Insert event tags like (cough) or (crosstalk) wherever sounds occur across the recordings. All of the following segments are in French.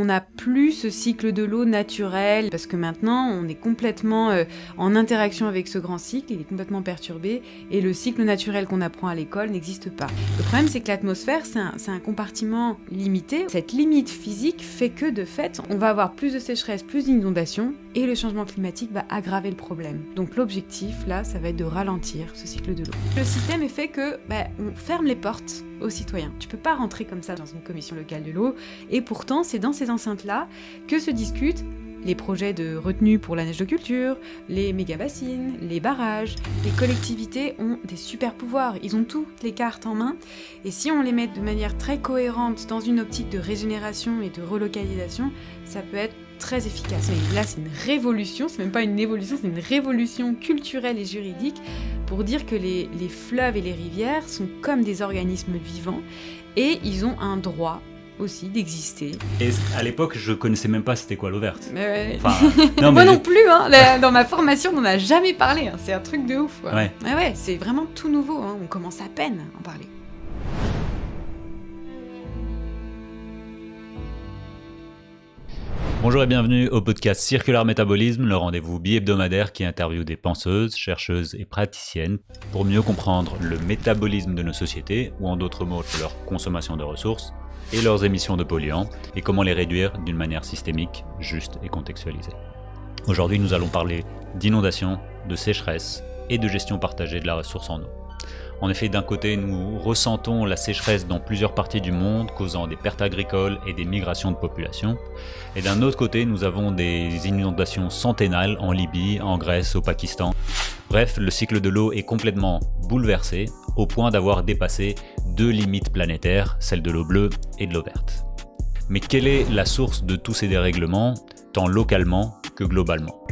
On n'a plus ce cycle de l'eau naturel parce que maintenant on est complètement euh, en interaction avec ce grand cycle, il est complètement perturbé et le cycle naturel qu'on apprend à l'école n'existe pas. Le problème c'est que l'atmosphère c'est un, un, compartiment limité. Cette limite physique fait que de fait on va avoir plus de sécheresse, plus d'inondations et le changement climatique va aggraver le problème. Donc l'objectif là ça va être de ralentir ce cycle de l'eau. Le système est fait que bah, on ferme les portes aux citoyens. Tu peux pas rentrer comme ça dans une commission locale de l'eau et pourtant c'est dans ces enceintes-là que se discutent les projets de retenue pour la neige de culture, les méga-bassines, les barrages. Les collectivités ont des super pouvoirs, ils ont toutes les cartes en main, et si on les met de manière très cohérente dans une optique de régénération et de relocalisation, ça peut être très efficace. Là, c'est une révolution, c'est même pas une évolution, c'est une révolution culturelle et juridique pour dire que les, les fleuves et les rivières sont comme des organismes vivants et ils ont un droit aussi d'exister. Et à l'époque, je connaissais même pas c'était quoi l'eau verte. Enfin, (laughs) non, Moi non plus, hein. (laughs) dans ma formation, on n'en a jamais parlé. Hein. C'est un truc de ouf. Ouais, ouais, ouais c'est vraiment tout nouveau. Hein. On commence à peine à en parler. Bonjour et bienvenue au podcast Circular Métabolisme, le rendez-vous bi-hebdomadaire qui interviewe des penseuses, chercheuses et praticiennes pour mieux comprendre le métabolisme de nos sociétés, ou en d'autres mots, leur consommation de ressources, et leurs émissions de polluants, et comment les réduire d'une manière systémique, juste et contextualisée. Aujourd'hui, nous allons parler d'inondation, de sécheresse et de gestion partagée de la ressource en eau. En effet, d'un côté, nous ressentons la sécheresse dans plusieurs parties du monde, causant des pertes agricoles et des migrations de population. Et d'un autre côté, nous avons des inondations centennales en Libye, en Grèce, au Pakistan. Bref, le cycle de l'eau est complètement bouleversé, au point d'avoir dépassé deux limites planétaires, celle de l'eau bleue et de l'eau verte. Mais quelle est la source de tous ces dérèglements, tant localement que globalement?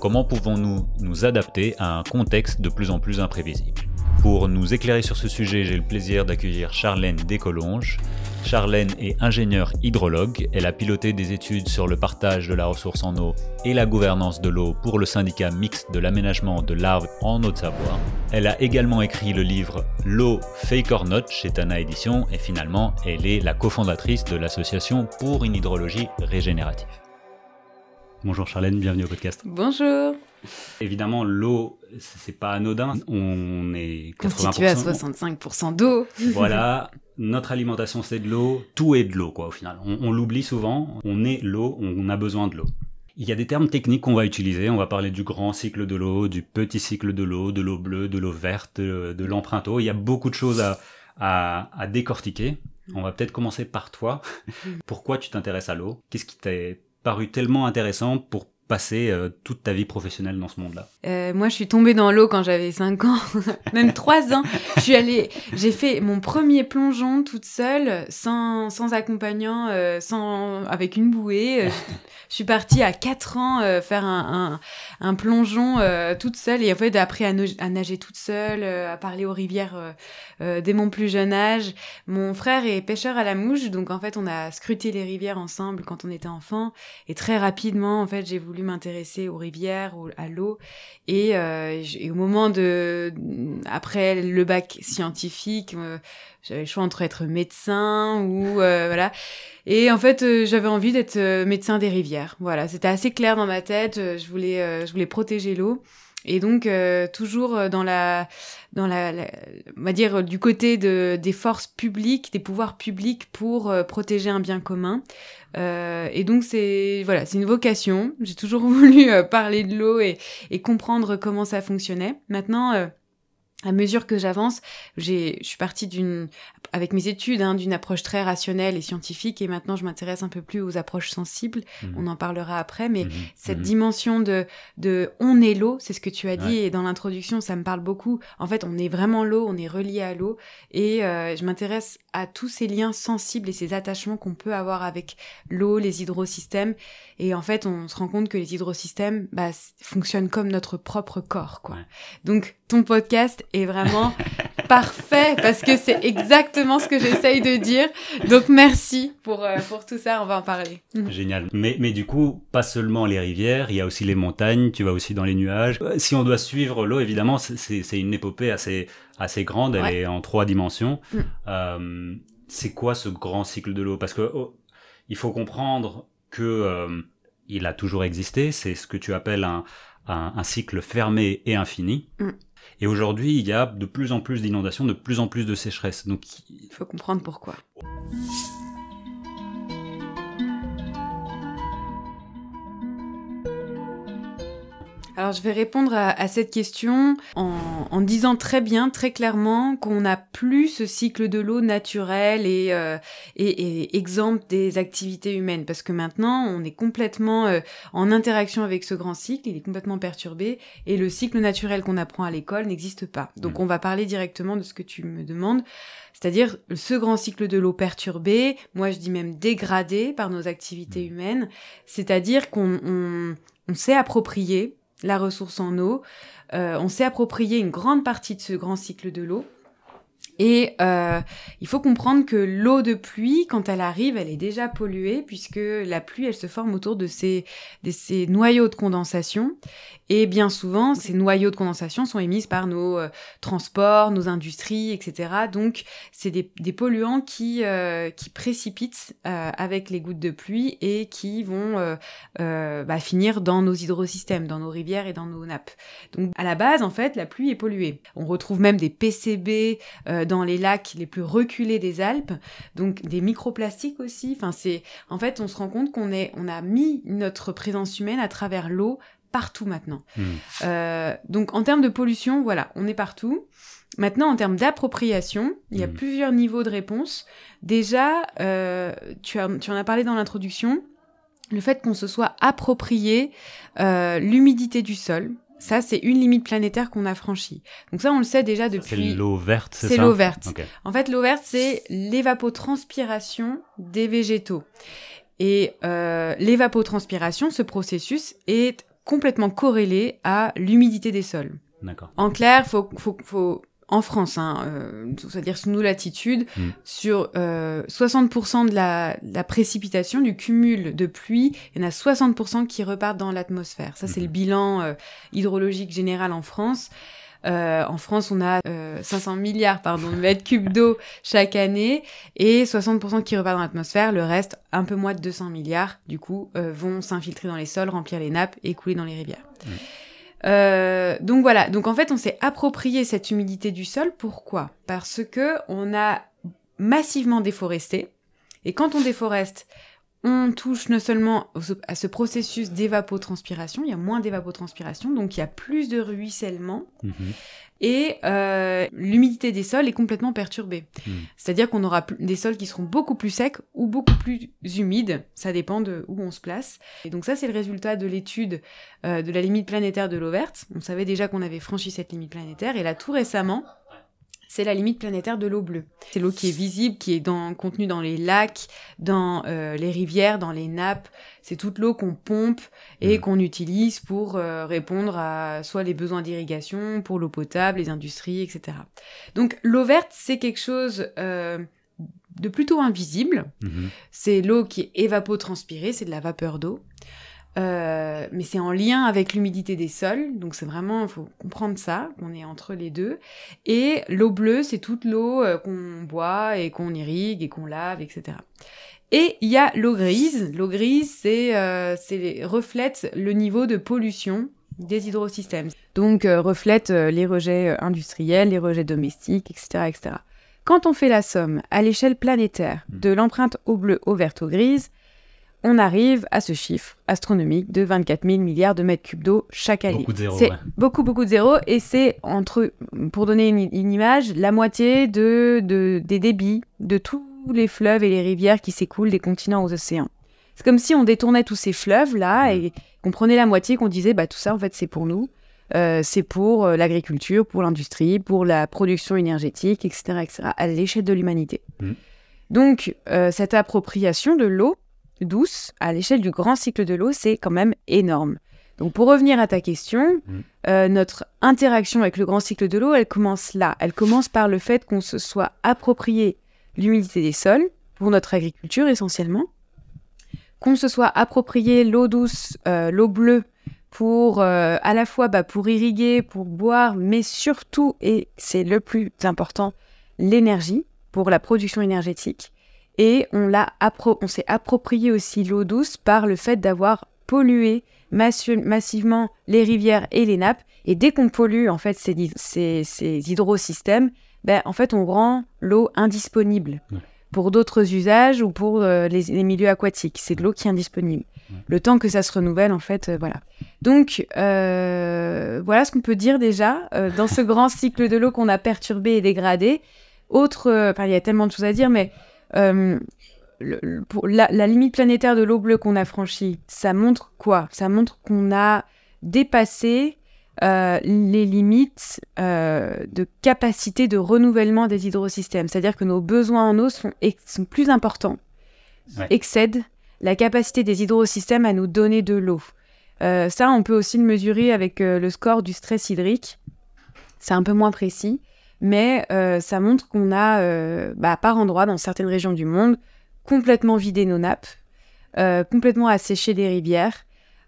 Comment pouvons-nous nous adapter à un contexte de plus en plus imprévisible? Pour nous éclairer sur ce sujet, j'ai le plaisir d'accueillir Charlène Descolonges. Charlène est ingénieure hydrologue. Elle a piloté des études sur le partage de la ressource en eau et la gouvernance de l'eau pour le syndicat mixte de l'aménagement de l'Arve en Haute-Savoie. Elle a également écrit le livre L'eau fake or not chez Tana Édition et finalement, elle est la cofondatrice de l'association pour une hydrologie régénérative. Bonjour Charlène, bienvenue au podcast. Bonjour. Évidemment, l'eau, c'est pas anodin. On est 80%... constitué à 65% d'eau. (laughs) voilà, notre alimentation c'est de l'eau, tout est de l'eau quoi au final. On, l'oublie souvent, on est l'eau, on a besoin de l'eau. Il y a des termes techniques qu'on va utiliser, on va parler du grand cycle de l'eau, du petit cycle de l'eau, de l'eau bleue, de l'eau verte, de l'empreinte eau. Il y a beaucoup de choses à, à, à décortiquer. On va peut-être commencer par toi. (laughs) Pourquoi tu t'intéresses à l'eau? Qu'est-ce qui t'est paru tellement intéressant pour passer euh, toute ta vie professionnelle dans ce monde-là? Euh, Moi, je suis tombée dans l'eau quand j'avais 5 ans, (laughs) même 3 ans. Je suis allée, j'ai fait mon premier plongeon toute seule, sans, sans accompagnant, euh, sans, avec une bouée. Je suis partie à 4 ans faire un, un, un plongeon toute seule et en fait, après à, à nager toute seule, à parler aux rivières dès mon plus jeune âge. Mon frère est pêcheur à la mouche, donc en fait, on a scruté les rivières ensemble quand on était enfant. Et très rapidement, en fait, j'ai voulu m'intéresser aux rivières, à l'eau. Euh, et, au moment de, après le bac scientifique, euh, j'avais le choix entre être médecin ou euh, voilà. Et en fait, j'avais envie d'être médecin des rivières. Voilà, c'était assez clair dans ma tête. Je voulais, je voulais protéger l'eau. Et donc euh, toujours euh, dans la dans la, on va dire du côté de des forces publiques, des pouvoirs publics pour euh, protéger un bien commun. et donc c'est voilà, c'est une vocation. J'ai toujours (laughs) voulu parler de l'eau et, et comprendre comment ça fonctionnait. Maintenant à mesure que j'avance, j'ai, je suis partie d'une, avec mes études, hein, d'une approche très rationnelle et scientifique, et maintenant je m'intéresse un peu plus aux approches sensibles. Mhm. On en parlera après, mais mhm. cette mhm. dimension de, de, on est l'eau, c'est ce que tu as dit, et dans l'introduction, ça me parle beaucoup. En fait, on est vraiment l'eau, on est relié à l'eau, et euh, je m'intéresse à tous ces liens sensibles et ces attachements qu'on peut avoir avec l'eau, les hydrosystèmes, et en fait, on se rend compte que les hydrosystèmes, bah, fonctionnent comme notre propre corps, quoi. Donc, ton podcast est vraiment parfait parce que c'est exactement ce que j'essaye de dire. Donc merci pour, euh, pour tout ça, on va en parler. Mhm. Génial. Mais, mais du coup, pas seulement les rivières, il y a aussi les montagnes, tu vas aussi dans les nuages. Euh, si on doit suivre l'eau, évidemment, c'est une épopée assez, assez grande, elle est en trois dimensions. Mm. Euh, c'est quoi ce grand cycle de l'eau? Parce que oh, il faut comprendre que euh, il a toujours existé. C'est ce que tu appelles un, un, un cycle fermé et infini. Mm. Et aujourd'hui, il y a de plus en plus d'inondations, de plus en plus de sécheresse. Donc, Il faut comprendre pourquoi. Alors je vais répondre à, à cette question en, en disant très bien, très clairement qu'on n'a plus ce cycle de l'eau naturel et, euh, et, et exempt des activités humaines parce que maintenant on est complètement euh, en interaction avec ce grand cycle, il est complètement perturbé et le cycle naturel qu'on apprend à l'école n'existe pas. Donc Mhm. on va parler directement de ce que tu me demandes, c'est-à-dire ce grand cycle de l'eau perturbé, moi je dis même dégradé par nos activités Mhm. humaines, c'est-à-dire qu'on on, on s'est approprié la ressource en eau, euh, on s'est approprié une grande partie de ce grand cycle de l'eau. Et euh, il faut comprendre que l'eau de pluie, quand elle arrive, elle est déjà polluée puisque la pluie, elle se forme autour de ces, de ces noyaux de condensation. Et bien souvent, ces noyaux de condensation sont émis par nos euh, transports, nos industries, etc. Donc, c'est des, des polluants qui, euh, qui précipitent avec les gouttes de pluie et qui vont bah, finir dans nos hydrosystèmes, dans nos rivières et dans nos nappes. Donc, à la base, en fait, la pluie est polluée. On retrouve même des PCB dans les lacs les plus reculés des Alpes, donc des microplastiques aussi. Enfin, c'est en fait, on se rend compte qu'on est, on a mis notre présence humaine à travers l'eau partout maintenant. Hmm. Euh, donc en termes de pollution, voilà, on est partout. Maintenant, en termes d'appropriation, il y a Mhm. plusieurs niveaux de réponse. Déjà, euh, tu, as, tu en as parlé dans l'introduction, le fait qu'on se soit approprié euh, l'humidité du sol. Ça, c'est une limite planétaire qu'on a franchie. Donc ça, on le sait déjà c'est depuis... l'eau verte, c'est ça C'est l'eau verte. En fait, l'eau verte, c'est l'évapotranspiration des végétaux. Et euh, l'évapotranspiration, ce processus, est complètement corrélé à l'humidité des sols. D'accord. En clair, faut, faut, faut en France, hein, euh, c'est-à-dire sous nos latitudes, Mm. sur euh, 60% de la, la précipitation, du cumul de pluie, il y en a 60% qui repartent dans l'atmosphère. Ça, c'est le bilan euh, hydrologique général en France. Euh, en France, on a euh, 500 milliards pardon, de mètres cubes d'eau chaque année et 60% qui repartent dans l'atmosphère. Le reste, un peu moins de 200 milliards, du coup, euh, vont s'infiltrer dans les sols, remplir les nappes et couler dans les rivières. Mhm. Euh, donc voilà, donc en fait on s'est approprié cette humidité du sol. Pourquoi? Parce que on a massivement déforesté. Et quand on déforeste, on touche non seulement à ce processus d'évapotranspiration, il y a moins d'évapotranspiration, donc il y a plus de ruissellement, Mhm. et euh, l'humidité des sols est complètement perturbée. Mhm. C'est-à-dire qu'on aura des sols qui seront beaucoup plus secs ou beaucoup plus humides, ça dépend de où on se place. Et donc ça, c'est le résultat de l'étude euh, de la limite planétaire de l'eau verte. On savait déjà qu'on avait franchi cette limite planétaire, et là, tout récemment, c'est la limite planétaire de l'eau bleue. C'est l'eau qui est visible, qui est dans, contenue dans les lacs, dans euh, les rivières, dans les nappes. C'est toute l'eau qu'on pompe et Mhm. qu'on utilise pour euh, répondre à soit les besoins d'irrigation, pour l'eau potable, les industries, etc. Donc l'eau verte, c'est quelque chose euh, de plutôt invisible. Mhm. C'est l'eau qui est évapotranspirée, c'est de la vapeur d'eau. Euh, mais c'est en lien avec l'humidité des sols, donc c'est vraiment, il faut comprendre ça, qu'on est entre les deux. Et l'eau bleue, c'est toute l'eau euh, qu'on boit et qu'on irrigue et qu'on lave, etc. Et il y a l'eau grise. L'eau grise, c'est, euh, c'est reflète le niveau de pollution des hydrosystèmes. Donc euh, reflète les rejets industriels, les rejets domestiques, etc., etc. Quand on fait la somme à l'échelle planétaire de l'empreinte eau bleue, eau verte, eau grise, on arrive à ce chiffre astronomique de 24 000 milliards de mètres cubes d'eau chaque année. Beaucoup de zéros, C'est ouais. beaucoup, beaucoup de zéros. Et c'est entre, pour donner une, une image, la moitié de, de- des débits de tous les fleuves et les rivières qui s'écoulent des continents aux océans. C'est comme si on détournait tous ces fleuves-là et qu'on prenait la moitié, qu'on disait, bah, tout ça, en fait, c'est pour nous. Euh, c'est pour euh, l'agriculture, pour l'industrie, pour la production énergétique, etc., etc., à l'échelle de l'humanité. Mhm. Donc, euh, cette appropriation de l'eau douce à l'échelle du grand cycle de l'eau, c'est quand même énorme. Donc, pour revenir à ta question, Mhm. euh, notre interaction avec le grand cycle de l'eau, elle commence là. Elle commence par le fait qu'on se soit approprié l'humidité des sols pour notre agriculture essentiellement, qu'on se soit approprié l'eau douce, euh, l'eau bleue pour euh, à la fois bah, pour irriguer, pour boire, mais surtout, et c'est le plus important, l'énergie pour la production énergétique. Et on, l'a on s'est approprié aussi l'eau douce par le fait d'avoir pollué massivement les rivières et les nappes. Et dès qu'on pollue en fait ces, ces, hydrosystèmes, ben, en fait on rend l'eau indisponible pour d'autres usages ou pour euh, les, milieux aquatiques. C'est de l'eau qui est indisponible. Le temps que ça se renouvelle, en fait, euh, voilà. Donc, euh, voilà ce qu'on peut dire déjà dans ce grand cycle de l'eau qu'on a perturbé et dégradé. Autre, il y a tellement de choses à dire, mais pour la, limite planétaire de l'eau bleue qu'on a franchie, ça montre quoi? Ça montre qu'on a dépassé euh, les limites euh, de capacité de renouvellement des hydrosystèmes. C'est-à-dire que nos besoins en eau sont, sont plus importants, excèdent la capacité des hydrosystèmes à nous donner de l'eau. Euh, ça, on peut aussi le mesurer avec le score du stress hydrique. C'est un peu moins précis, mais ça montre qu'on a, bah, par endroits, dans certaines régions du monde, complètement vidé nos nappes, complètement asséché des rivières,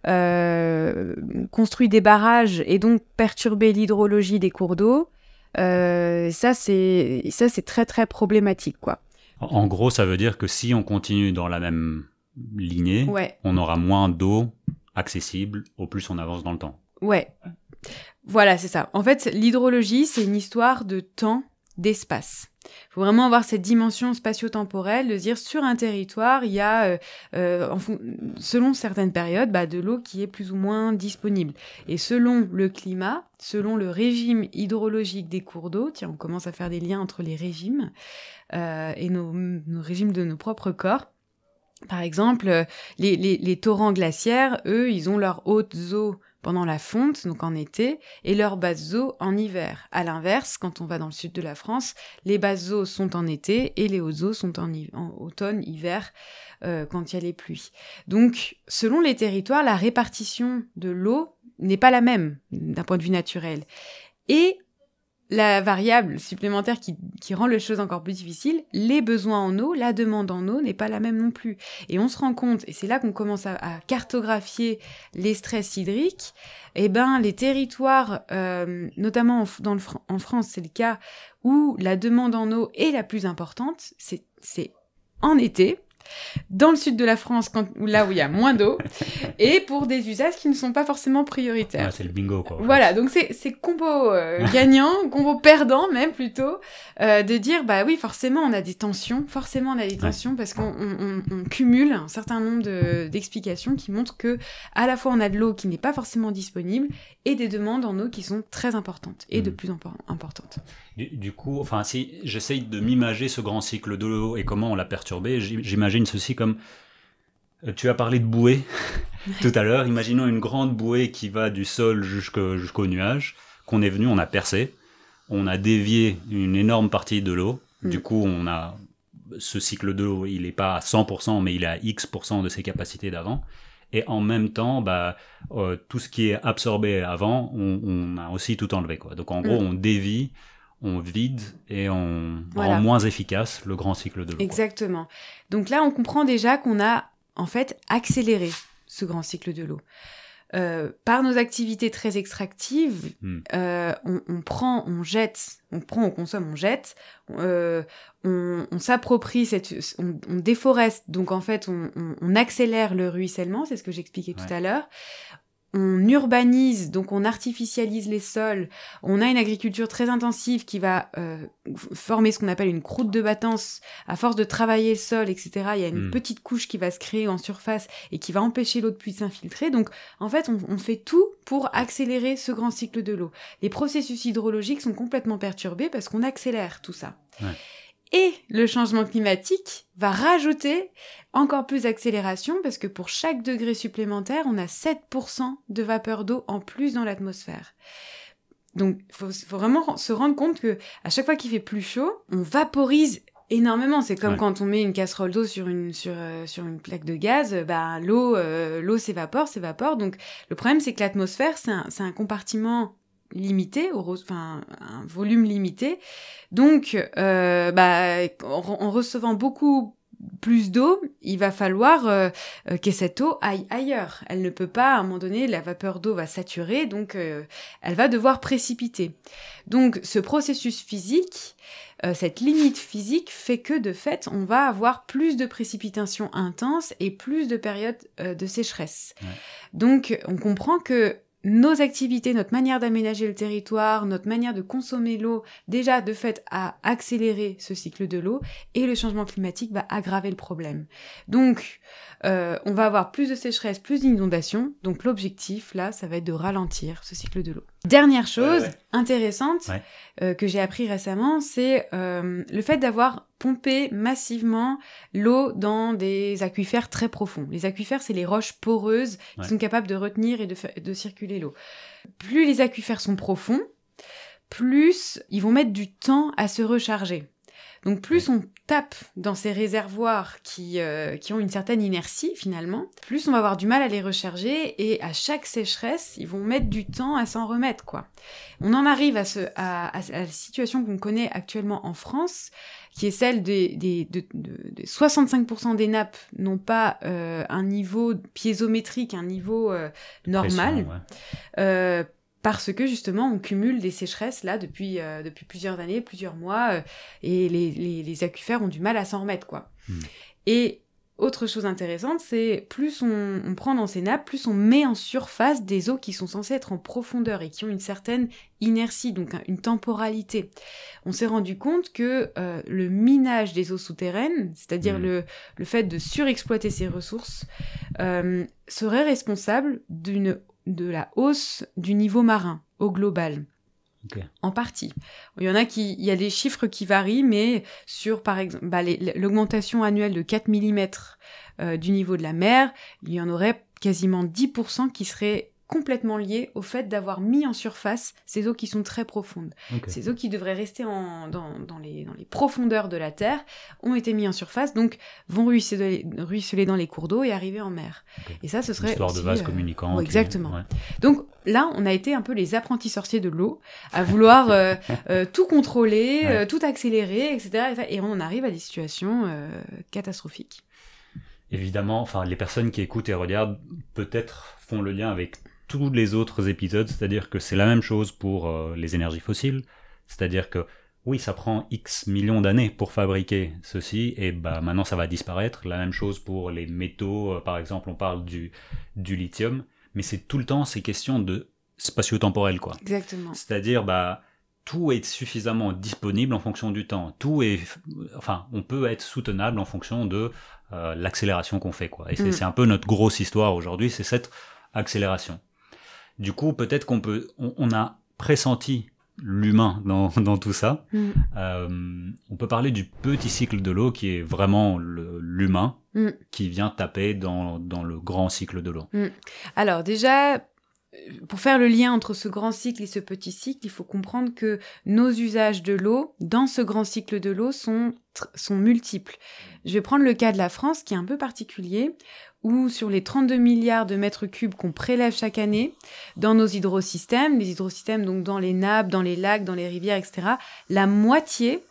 euh, construit des barrages et donc perturber l'hydrologie des cours d'eau, euh, ça c'est ça c'est très très problématique quoi. En gros, ça veut dire que si on continue dans la même lignée, on aura moins d'eau accessible au plus on avance dans le temps. Ouais. Voilà, c'est ça. En fait, l'hydrologie, c'est une histoire de temps, d'espace. Il faut vraiment avoir cette dimension spatio-temporelle, de dire sur un territoire, il y a, euh, euh, selon certaines périodes, bah, de l'eau qui est plus ou moins disponible. Et selon le climat, selon le régime hydrologique des cours d'eau, tiens, on commence à faire des liens entre les régimes euh, et nos, régimes de nos propres corps. Par exemple, les, les torrents glaciaires, eux, ils ont leurs hautes eaux pendant la fonte, donc en été, et leurs basses eaux en hiver. À l'inverse, quand on va dans le sud de la France, les basses eaux sont en été et les hautes eaux sont en, automne, hiver, euh, quand il y a les pluies. Donc, selon les territoires, la répartition de l'eau n'est pas la même d'un point de vue naturel. Et la variable supplémentaire qui, rend les choses encore plus difficiles, les besoins en eau, la demande en eau n'est pas la même non plus. Et on se rend compte, et c'est là qu'on commence à, cartographier les stress hydriques, eh ben les territoires, euh, notamment en, France, c'est le cas où la demande en eau est la plus importante, c'est en été, dans le sud de la France, quand, là où il y a moins d'eau, (laughs) et pour des usages qui ne sont pas forcément prioritaires. c'est le bingo, quoi. Voilà, donc c'est combo euh, gagnant, combo perdant même plutôt, euh, de dire, bah oui, forcément on a des tensions, forcément on a des tensions, parce qu'on on, cumule un certain nombre d'explications qui montrent que à la fois on a de l'eau qui n'est pas forcément disponible, et des demandes en eau qui sont très importantes, et de mm. plus en plus importantes. Du, coup, enfin, si j'essaye de m'imager ce grand cycle de l'eau et comment on l'a perturbé, j'imagine ceci comme euh, tu as parlé de bouée (laughs) tout à l'heure. Imaginons une grande bouée qui va du sol jusqu'au nuage, qu'on est venu, on a percé, on a dévié une énorme partie de l'eau. Mm. Du coup, on a ce cycle de l'eau, il n'est pas à 100%, mais il est à X% de ses capacités d'avant. Et en même temps, bah, euh, tout ce qui est absorbé avant, on, a aussi tout enlevé. Quoi. Donc en gros, mm. on dévie on vide et on rend moins efficace le grand cycle de l'eau. Exactement. Donc là, on comprend déjà qu'on a en fait accéléré ce grand cycle de l'eau. Euh, par nos activités très extractives, hmm. euh, on, prend, on jette, on prend, on consomme, on jette, euh, on, s'approprie, cette, on, déforeste, donc en fait on, accélère le ruissellement, c'est ce que j'expliquais tout à l'heure on urbanise, donc on artificialise les sols, on a une agriculture très intensive qui va euh, former ce qu'on appelle une croûte de battance, à force de travailler le sol, etc. Il y a une hmm. petite couche qui va se créer en surface et qui va empêcher l'eau de de s'infiltrer. Donc en fait, on, fait tout pour accélérer ce grand cycle de l'eau. Les processus hydrologiques sont complètement perturbés parce qu'on accélère tout ça. Et le changement climatique va rajouter encore plus d'accélération parce que pour chaque degré supplémentaire, on a 7% de vapeur d'eau en plus dans l'atmosphère. Donc, il faut, vraiment se rendre compte que à chaque fois qu'il fait plus chaud, on vaporise énormément. C'est comme quand on met une casserole d'eau sur une sur euh, sur une plaque de gaz, bah l'eau euh, l'eau s'évapore, s'évapore. Donc le problème c'est que l'atmosphère c'est un, un compartiment limité, enfin un volume limité. Donc, euh, bah, en, recevant beaucoup plus d'eau, il va falloir euh, euh, que cette eau aille ailleurs. Elle ne peut pas, à un moment donné, la vapeur d'eau va saturer, donc euh, elle va devoir précipiter. Donc ce processus physique, cette limite physique fait que de fait, on va avoir plus de précipitations intenses et plus de périodes de sécheresse. Donc on comprend que nos activités, notre manière d'aménager le territoire, notre manière de consommer l'eau, déjà de fait a accéléré ce cycle de l'eau et le changement climatique va aggraver le problème. Donc, euh, on va avoir plus de sécheresse, plus d'inondations. Donc l'objectif, là, ça va être de ralentir ce cycle de l'eau. Dernière chose intéressante euh, que j'ai appris récemment, c'est euh, le fait d'avoir pompé massivement l'eau dans des aquifères très profonds. Les aquifères, c'est les roches poreuses qui sont capables de retenir et de, de circuler l'eau. Plus les aquifères sont profonds, plus ils vont mettre du temps à se recharger. Donc plus on tape dans ces réservoirs qui, euh, qui ont une certaine inertie finalement, plus on va avoir du mal à les recharger et à chaque sécheresse, ils vont mettre du temps à s'en remettre quoi. On en arrive à, ce, à, la situation qu'on connaît actuellement en France, qui est celle des, des de, 65% des nappes n'ont pas euh, un niveau piézométrique, un niveau euh, normal parce que justement on cumule des sécheresses là depuis, euh, depuis plusieurs années, plusieurs mois, euh, et les, les, aquifères ont du mal à s'en remettre quoi. Hmm. Et autre chose intéressante, c'est plus on, prend dans ces nappes, plus on met en surface des eaux qui sont censées être en profondeur et qui ont une certaine inertie, donc une temporalité. On s'est rendu compte que euh, le minage des eaux souterraines, c'est-à-dire hmm. le, le, fait de surexploiter ces ressources, serait responsable d'une de la hausse du niveau marin au global. En partie. Il y en a qui, il y a des chiffres qui varient, mais sur, par exemple, bah, l'augmentation annuelle de 4 mm euh, du niveau de la mer, il y en aurait quasiment 10% qui seraient complètement lié au fait d'avoir mis en surface ces eaux qui sont très profondes. Ces eaux qui devraient rester en, dans, dans, les, dans, les, profondeurs de la Terre ont été mis en surface, donc vont ruisseler, ruisseler dans les cours d'eau et arriver en mer. Et ça, ce serait... Histoire de vase euh... exactement. Donc là, on a été un peu les apprentis sorciers de l'eau, à vouloir euh, (laughs) euh, tout contrôler, euh, tout accélérer, etc. Et on arrive à des situations catastrophiques. Évidemment, enfin, les personnes qui écoutent et regardent peut-être font le lien avec tous les autres épisodes, c'est-à-dire que c'est la même chose pour euh, les énergies fossiles, c'est-à-dire que oui, ça prend X millions d'années pour fabriquer ceci, et bah maintenant ça va disparaître. La même chose pour les métaux, euh, par exemple, on parle du, du lithium, mais c'est tout le temps ces questions de spatio-temporel, quoi. Exactement. C'est-à-dire, bah, tout est suffisamment disponible en fonction du temps. Tout est, enfin, on peut être soutenable en fonction de euh, l'accélération qu'on fait, quoi. Et mm. c'est un peu notre grosse histoire aujourd'hui, c'est cette accélération. Du coup, peut-être qu'on peut, on, a pressenti l'humain dans, (laughs) dans, tout ça. Mm. Euh, on peut parler du petit cycle de l'eau qui est vraiment l'humain mm. qui vient taper dans, dans, le grand cycle de l'eau. Mm. Alors déjà, pour faire le lien entre ce grand cycle et ce petit cycle, il faut comprendre que nos usages de l'eau dans ce grand cycle de l'eau sont, sont multiples. Je vais prendre le cas de la France qui est un peu particulier ou sur les 32 milliards de mètres cubes qu'on prélève chaque année dans nos hydrosystèmes, les hydrosystèmes donc dans les nappes, dans les lacs, dans les rivières, etc., la moitié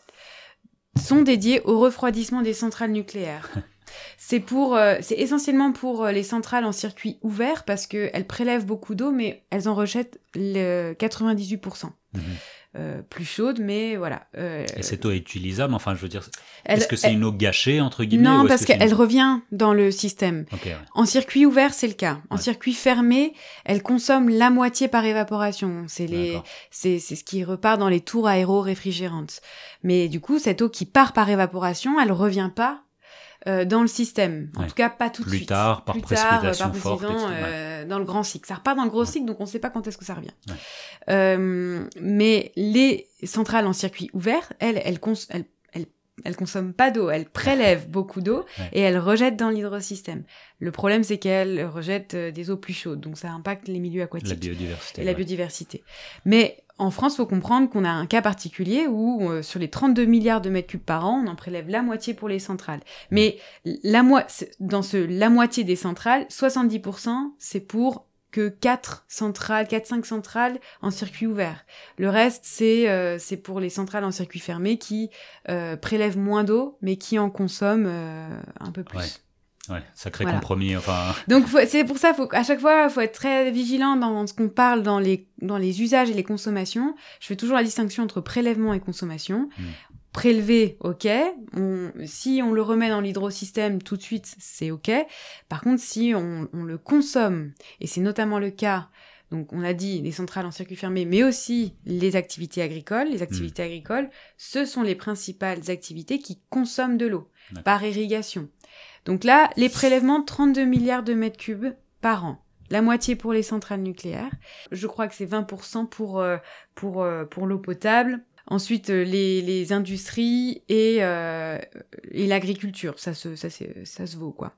sont dédiés au refroidissement des centrales nucléaires. (laughs) C'est pour, euh, c'est essentiellement pour euh, les centrales en circuit ouvert parce qu'elles prélèvent beaucoup d'eau, mais elles en rejettent le 98%. Euh, plus chaude, mais voilà. Euh, et cette eau est utilisable Enfin, je veux dire, est-ce que c'est une eau gâchée, entre guillemets Non, parce qu'elle revient dans le système. En circuit ouvert, c'est le cas. En circuit fermé, elle consomme la moitié par évaporation. C'est les, c'est, c'est ce qui repart dans les tours aéro-réfrigérantes. Mais du coup, cette eau qui part par évaporation, elle revient pas euh, dans le système. En tout cas, pas tout de suite. Plus tard, par précipitation par forte. Euh, dans le grand cycle. Ça repart dans le gros cycle, donc on ne sait pas quand est-ce que ça revient. Euh, mais les centrales en circuit ouvert, elles, elles, elles, elles, elles consomment pas d'eau, elles prélèvent beaucoup d'eau et elles rejettent dans l'hydrosystème. Le problème, c'est qu'elles rejettent euh, des eaux plus chaudes, donc ça impacte les milieux aquatiques. La biodiversité. Et la biodiversité. Mais en France, faut comprendre qu'on a un cas particulier où, euh, sur les 32 milliards de mètres cubes par an, on en prélève la moitié pour les centrales. Mais la dans ce, la moitié des centrales, 70%, c'est pour que 4 centrales, 4-5 centrales en circuit ouvert. Le reste, c'est euh, pour les centrales en circuit fermé qui euh, prélèvent moins d'eau, mais qui en consomment euh, un peu plus. Ouais. Ouais, sacré compromis. Enfin. Donc c'est pour ça, faut à chaque fois, faut être très vigilant dans ce qu'on parle dans les dans les usages et les consommations. Je fais toujours la distinction entre prélèvement et consommation. Mm prélevé, ok. si on le remet dans l'hydrosystème tout de suite, c'est ok. Par contre, si on, le consomme, et c'est notamment le cas, donc on a dit les centrales en circuit fermé, mais aussi les activités agricoles. Les activités hmm. agricoles, ce sont les principales activités qui consomment de l'eau par irrigation. Donc là, les prélèvements, 32 milliards de mètres cubes par an la moitié pour les centrales nucléaires. Je crois que c'est 20% pour, euh, pour, euh, pour l'eau potable, Ensuite, euh, les, les industries et, euh, et l'agriculture, ça se, ça, ça se vaut quoi.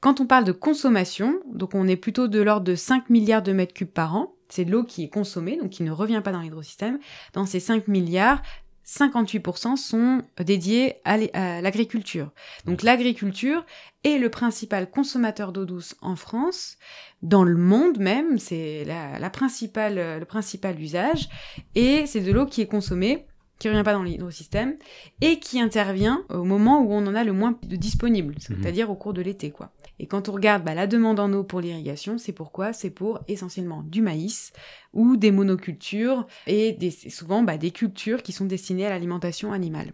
Quand on parle de consommation, donc on est plutôt de l'ordre de 5 milliards de mètres cubes par an. C'est l'eau qui est consommée, donc qui ne revient pas dans l'hydrosystème. Dans ces 5 milliards, 58% sont dédiés à l'agriculture. Donc l'agriculture est le principal consommateur d'eau douce en France, dans le monde même, c'est la, principale, le principal usage, et c'est de l'eau qui est consommée qui revient pas dans l'hydrosystème et qui intervient au moment où on en a le moins de disponible, mhm. c'est-à-dire au cours de l'été, quoi. Et quand on regarde bah, la demande en eau pour l'irrigation, c'est pourquoi? C'est pour essentiellement du maïs ou des monocultures et des, souvent bah, des cultures qui sont destinées à l'alimentation animale.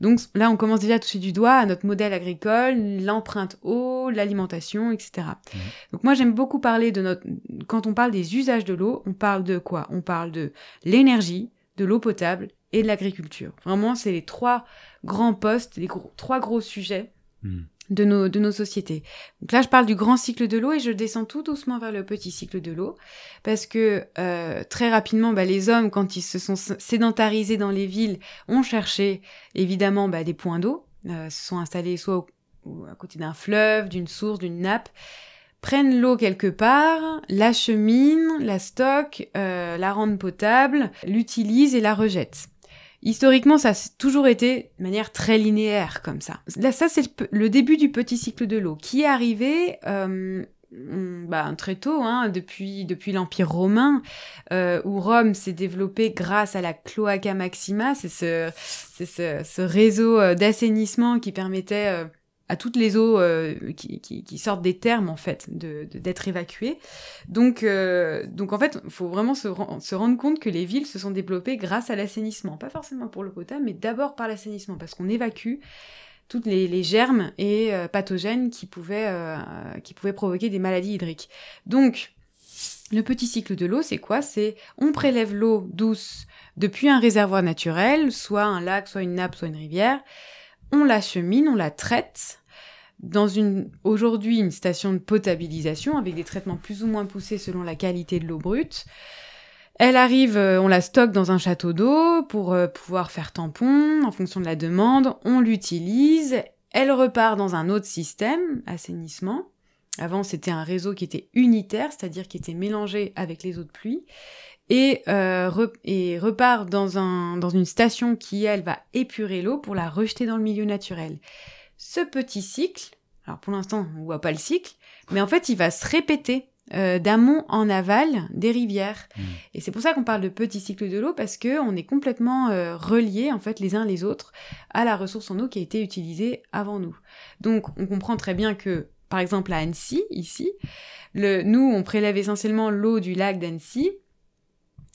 Donc là, on commence déjà à toucher du doigt à notre modèle agricole, l'empreinte eau, l'alimentation, etc. Mhm. Donc moi, j'aime beaucoup parler de notre... Quand on parle des usages de l'eau, on parle de quoi? On parle de l'énergie, de l'eau potable et de l'agriculture. Vraiment, c'est les trois grands postes, les trois gros sujets hmm. de, nos, de nos sociétés. Donc là, je parle du grand cycle de l'eau et je descends tout doucement vers le petit cycle de l'eau, parce que euh, très rapidement, bah, les hommes, quand ils se sont sédentarisés dans les villes, ont cherché évidemment bah, des points d'eau, euh, se sont installés soit à côté d'un fleuve, d'une source, d'une nappe, prennent l'eau quelque part, l'acheminent, la stockent, euh, la rendent potable, l'utilisent et la rejettent. Historiquement, ça a toujours été de manière très linéaire comme ça. Là, ça, c'est le, début du petit cycle de l'eau qui est arrivé euh, bah, très tôt, hein, depuis, depuis l'Empire romain, euh, où Rome s'est développée grâce à la cloaca maxima, c'est ce, ce, ce, réseau euh, d'assainissement qui permettait euh, à toutes les eaux euh, qui, sortent des termes en fait de d'être évacuées. Donc euh, donc en fait, il faut vraiment se, se, rendre compte que les villes se sont développées grâce à l'assainissement, pas forcément pour le potable, mais d'abord par l'assainissement parce qu'on évacue toutes les, les germes et euh, pathogènes qui pouvaient qui pouvaient provoquer des maladies hydriques. Donc le petit cycle de l'eau, c'est quoi? C'est on prélève l'eau douce depuis un réservoir naturel, soit un lac, soit une nappe, soit une rivière on l'achemine, on la traite dans une aujourd'hui une station de potabilisation avec des traitements plus ou moins poussés selon la qualité de l'eau brute. Elle arrive, euh, on la stocke dans un château d'eau pour euh, pouvoir faire tampon en fonction de la demande. On l'utilise. Elle repart dans un autre système, assainissement. Avant, c'était un réseau qui était unitaire, c'est-à-dire qui était mélangé avec les eaux de pluie et, euh, et repart dans, un, dans une station qui, elle, va épurer l'eau pour la rejeter dans le milieu naturel. Ce petit cycle, alors pour l'instant, on voit pas le cycle, mais en fait, il va se répéter euh, d'amont en aval des rivières. Mmh. Et c'est pour ça qu'on parle de petit cycle de l'eau parce que on est complètement euh, reliés en fait les uns les autres à la ressource en eau qui a été utilisée avant nous. Donc on comprend très bien que par exemple à Annecy ici, le, nous on prélève essentiellement l'eau du lac d'Annecy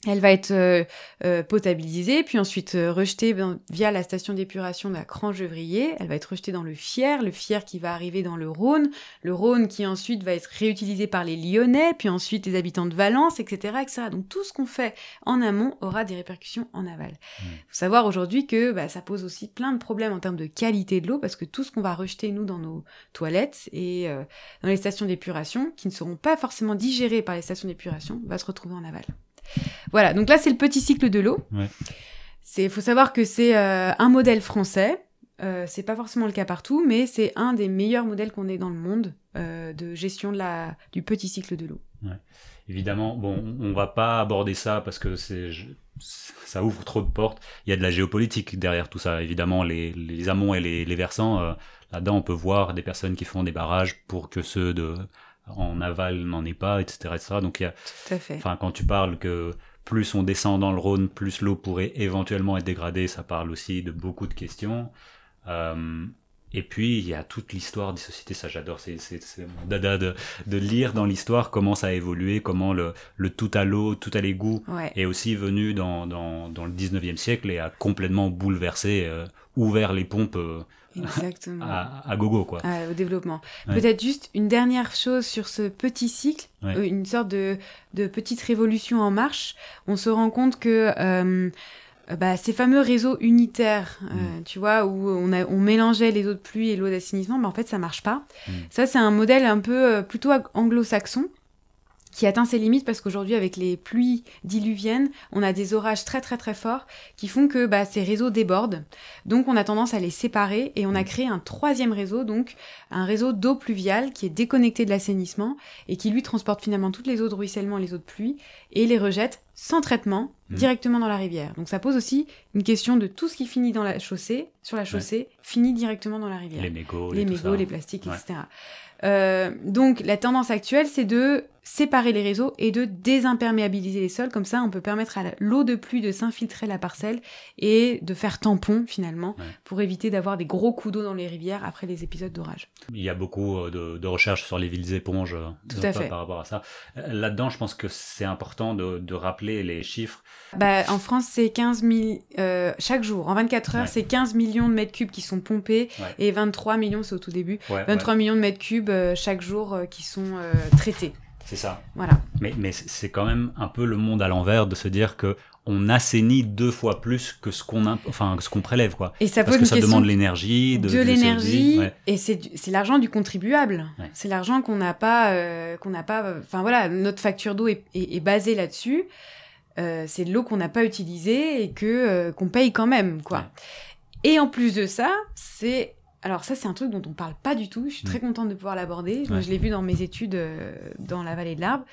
elle va être euh, euh, potabilisée, puis ensuite euh, rejetée ben, via la station d'épuration de la Crangevrier. Elle va être rejetée dans le Fier, le Fier qui va arriver dans le Rhône, le Rhône qui ensuite va être réutilisé par les Lyonnais, puis ensuite les habitants de Valence, etc., etc. Donc tout ce qu'on fait en amont aura des répercussions en aval. Il mmh. faut savoir aujourd'hui que bah, ça pose aussi plein de problèmes en termes de qualité de l'eau, parce que tout ce qu'on va rejeter nous dans nos toilettes et dans les stations d'épuration, qui ne seront pas forcément digérées par les stations d'épuration, va se retrouver en aval. Voilà, donc là c'est le petit cycle de l'eau. Il faut savoir que c'est euh, un modèle français. Euh, c'est pas forcément le cas partout, mais c'est un des meilleurs modèles qu'on ait dans le monde euh, de gestion de la, du petit cycle de l'eau. Évidemment, bon, on va pas aborder ça parce que c'est ça ouvre trop de portes. Il y a de la géopolitique derrière tout ça. Évidemment, les, les amont et les, les versants, là-dedans, on peut voir des personnes qui font des barrages pour que ceux de en aval n'en est pas, etc., etc. Donc, il y a, Tout à fait. enfin, quand tu parles que plus on descend dans le Rhône, plus l'eau pourrait éventuellement être dégradée, ça parle aussi de beaucoup de questions. Euh, et puis, il y a toute l'histoire des sociétés, ça j'adore, c'est c'est- c'est mon dada de, de lire dans l'histoire comment ça a évolué, comment le, le tout à l'eau, tout à l'égout Ouais. est aussi venu dans, dans, dans le 19e siècle et a complètement bouleversé, euh, ouvert les pompes euh, Exactement. à, à gogo, quoi. Au développement. Ouais. Peut-être juste une dernière chose sur ce petit cycle, Ouais. euh, une sorte de, de petite révolution en marche. On se rend compte que euh, bah, ces fameux réseaux unitaires, euh, Mm. tu vois, où on, a, on mélangeait les eaux de pluie et l'eau d'assainissement, bah, en fait, ça marche pas. Mm. Ça, c'est un modèle un peu euh, plutôt anglo-saxon qui atteint ses limites parce qu'aujourd'hui, avec les pluies diluviennes, on a des orages très très très forts qui font que bah, ces réseaux débordent. Donc, on a tendance à les séparer et on a créé un troisième réseau, donc un réseau d'eau pluviale qui est déconnecté de l'assainissement et qui lui transporte finalement toutes les eaux de ruissellement les eaux de pluie et les rejette sans traitement Mhm. directement dans la rivière. Donc, ça pose aussi une question de tout ce qui finit dans la chaussée, sur la chaussée, finit directement dans la rivière Les mégots, les tout mégots, ça. les plastiques, Ouais. etc. Euh, donc la tendance actuelle, c'est de séparer les réseaux et de désimperméabiliser les sols. Comme ça, on peut permettre à l'eau de pluie de s'infiltrer la parcelle et de faire tampon finalement Ouais. pour éviter d'avoir des gros coups d'eau dans les rivières après les épisodes d'orage. Il y a beaucoup euh, de, de recherches sur les villes éponges euh, Tout par- à fait. par rapport à ça. Euh, Là-dedans, je pense que c'est important de, de rappeler les chiffres. Bah, en France, c'est 15 000 euh, chaque jour. En 24 heures, Ouais. c'est 15 millions de mètres cubes qui sont pompés Ouais. et 23 millions, c'est au tout début, Ouais, 23 millions de mètres cubes euh, chaque jour euh, qui sont traités. C'est ça. Voilà. Mais, mais c'est quand même un peu le monde à l'envers de se dire que on assainit deux fois plus que ce qu'on enfin, ce qu'on prélève. Quoi. Et ça Parce que ça demande l'énergie. de, l'énergie CO2, ouais. et c'est l'argent du contribuable. Ouais. C'est l'argent qu'on n'a pas euh, qu'on n'a pas. Enfin voilà, notre facture d'eau est, est- est basée là-dessus. Euh, c'est de l'eau qu'on n'a pas utilisée et que euh, qu'on paye quand même quoi. Ouais. Et en plus de ça, c'est alors ça c'est un truc dont on parle pas du tout. Je suis très contente de pouvoir l'aborder. Moi, Ouais. Je l'ai vu dans mes études euh, dans la vallée de l'Arbre.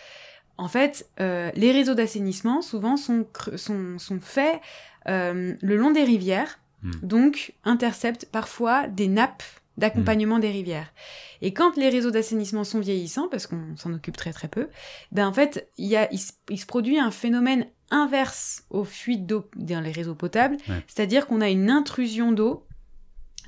En fait, euh, les réseaux d'assainissement souvent sont sont, sont faits euh, le long des rivières Hmm. donc interceptent parfois des nappes d'accompagnement des rivières. Et quand les réseaux d'assainissement sont vieillissants, parce qu'on s'en occupe très très peu, ben en fait, il, y a, il, se, il se produit un phénomène inverse aux fuites d'eau dans les réseaux potables, Ouais. c'est-à-dire qu'on a une intrusion d'eau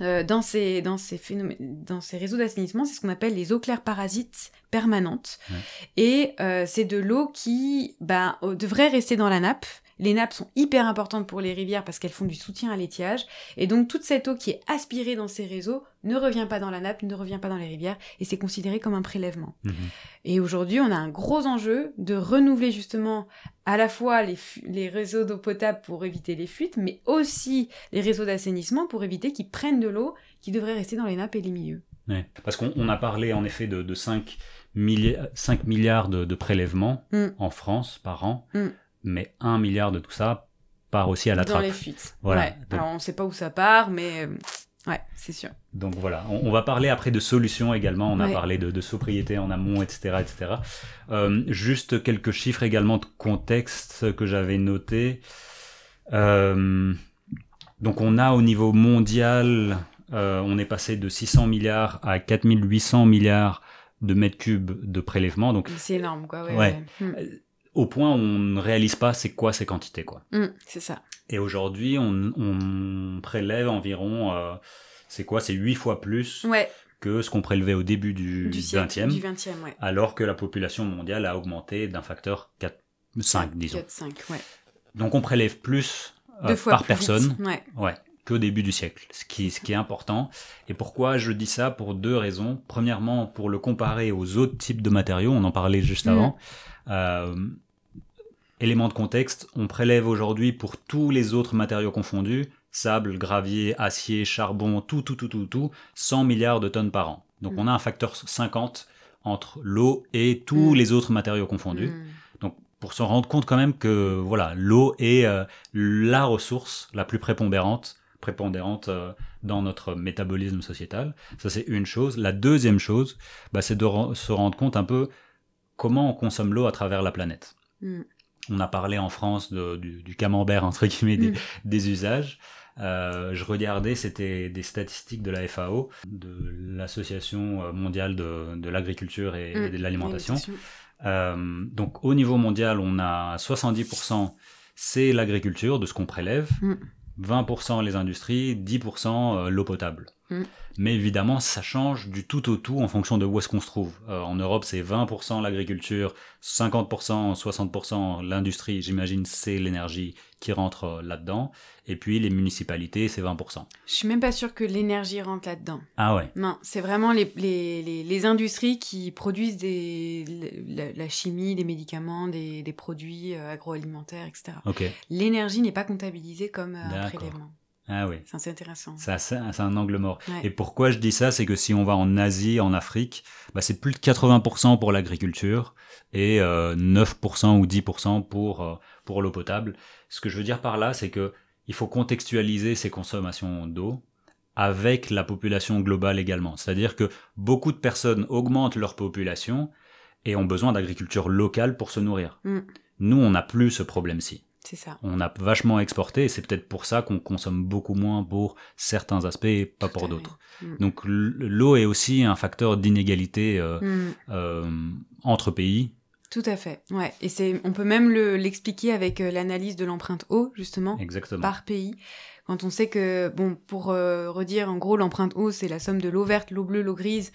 euh, dans, ces, dans, ces phénomènes, dans ces réseaux d'assainissement, c'est ce qu'on appelle les eaux claires parasites permanentes. Ouais. Et euh, c'est de l'eau qui ben, euh, devrait rester dans la nappe. Les nappes sont hyper importantes pour les rivières parce qu'elles font du soutien à l'étiage. Et donc toute cette eau qui est aspirée dans ces réseaux ne revient pas dans la nappe, ne revient pas dans les rivières, et c'est considéré comme un prélèvement. Mhm. Et aujourd'hui, on a un gros enjeu de renouveler justement à la fois les, réseaux d'eau potable pour éviter les fuites, mais aussi les réseaux d'assainissement pour éviter qu'ils prennent de l'eau qui devrait rester dans les nappes et les milieux. Ouais. Parce qu'on on a parlé en effet de, de 5, milli- 5 milliards de, de prélèvements Mm. en France par an, Mm. Mais 1 milliard de tout ça part aussi à la dans trappe. les fuites. Voilà. Ouais. Donc- Alors on ne sait pas où ça part, mais euh, ouais, c'est sûr. Donc voilà, on, on va parler après de solutions également, on a parlé de, de sobriété en amont, etc. etc. Euh, juste quelques chiffres également de contexte que j'avais notés. Euh, donc on a au niveau mondial, euh, on est passé de 600 milliards à 4800 milliards de mètres cubes de prélèvement. Donc C'est énorme, quoi. Ouais, Ouais. ouais. Au point où on ne réalise pas c'est quoi ces quantités. quoi. Mm, c'est ça. Et aujourd'hui, on, on prélève environ, euh, c'est quoi C'est 8 fois plus Ouais, que ce qu'on prélevait au début du, du siècle, 20e, du 20e, ouais. alors que la population mondiale a augmenté d'un facteur 4, 5, disons. 4, 5, ouais. Donc on prélève plus euh, fois par plus personne Ouais. ouais, qu'au début du siècle, ce qui, ce qui est important. Et pourquoi je dis ça? Pour deux raisons. Premièrement, pour le comparer aux autres types de matériaux, on en parlait juste Mm. avant. Euh, élément de contexte, on prélève aujourd'hui pour tous les autres matériaux confondus, sable, gravier, acier, charbon, tout, tout, tout, tout, tout, 100 milliards de tonnes par an. Donc Mm. on a un facteur 50 entre l'eau et tous Mm. les autres matériaux confondus. Mm. Donc pour se rendre compte quand même que voilà, l'eau est euh, la ressource la plus prépondérante, prépondérante euh, dans notre métabolisme sociétal. Ça c'est une chose. La deuxième chose, bah, c'est de se rendre compte un peu comment on consomme l'eau à travers la planète. Mm. On a parlé en France de- du, du camembert entre guillemets des, Mm. des usages. Euh, je regardais, c'était des statistiques de la FAO, de l'Association mondiale de, de l'agriculture et, Mm, et de l'alimentation. Euh, donc au niveau mondial, on a 70% c'est l'agriculture, de ce qu'on prélève, Mm. 20% les industries, 10% euh, l'eau potable. Mm. Mais évidemment, ça change du tout au tout en fonction de où est-ce qu'on se trouve. Euh, en Europe, c'est 20% l'agriculture, 50%, 60% l'industrie, j'imagine, c'est l'énergie qui rentre euh, là-dedans. Et puis les municipalités, c'est 20%. Je suis même pas sûre que l'énergie rentre là-dedans. Ah ouais. Non, c'est vraiment les, les, les, les industries qui produisent des, la, la chimie, des médicaments, des, des produits euh, agroalimentaires, etc. L'énergie n'est pas comptabilisée comme euh, un prélèvement. Ah oui. C'est intéressant. Ça, C'est c'est un angle mort. Ouais. Et pourquoi je dis ça, c'est que si on va en Asie, en Afrique, bah, c'est plus de 80% pour l'agriculture et euh, 9% ou 10% pour, euh, pour l'eau potable. Ce que je veux dire par là, c'est que il faut contextualiser ces consommations d'eau avec la population globale également. C'est-à-dire que beaucoup de personnes augmentent leur population et ont besoin d'agriculture locale pour se nourrir. Mm. Nous, on n'a plus ce problème-ci C'est ça. on a vachement exporté et c'est peut-être pour ça qu'on consomme beaucoup moins pour certains aspects et pas Tout pour d'autres. Mm. Donc l'eau est aussi un facteur d'inégalité euh, Mm. euh, entre pays. Tout à fait. Ouais. Et c'est, on peut même le- l'expliquer avec euh, l'analyse de l'empreinte eau, justement, Exactement. par pays. Quand on sait que, bon, pour euh, redire, en gros, l'empreinte eau, c'est la somme de l'eau verte, l'eau bleue, l'eau grise,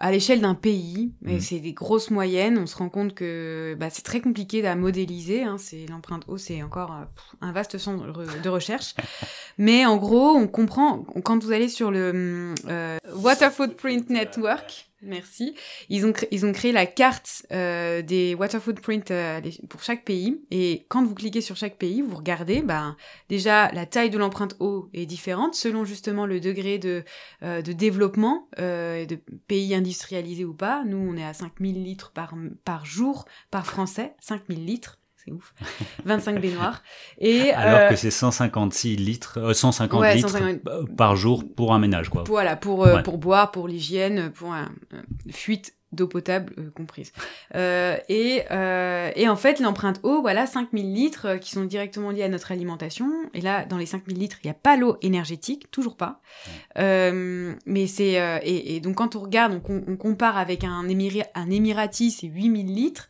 à l'échelle d'un pays, et Mhm. c'est des grosses moyennes, on se rend compte que bah, c'est très compliqué à modéliser. Hein, c'est l'empreinte eau, c'est encore euh, un vaste champ de re- de recherche. (laughs) Mais en gros, on comprend quand vous allez sur le euh, Water Footprint Network. Merci. Ils ont, ils ont créé la carte euh, des water footprint euh, pour chaque pays. Et quand vous cliquez sur chaque pays, vous regardez, ben, déjà, la taille de l'empreinte eau est différente selon justement le degré de, euh, de développement euh, de pays industrialisés ou pas. Nous, on est à 5000 litres par, par jour par Français. 5000 litres, c'est ouf. (laughs) 25 baignoires. Et, Alors euh, que c'est 156 litres, euh, 150 Ouais, litres 150 euh, par jour pour un ménage, quoi. Voilà, pour, euh, Ouais. pour boire, pour l'hygiène, pour un, euh, fuite d'eau potable euh, comprise. Euh, et, euh, et en fait, l'empreinte eau, voilà, 5000 litres euh, qui sont directement liés à notre alimentation. Et là, dans les 5000 litres, il n'y a pas l'eau énergétique, toujours pas. Euh, mais c'est... euh, et, et donc, quand on regarde, on, com- on compare avec un, émiri, un émirati, c'est 8000 litres.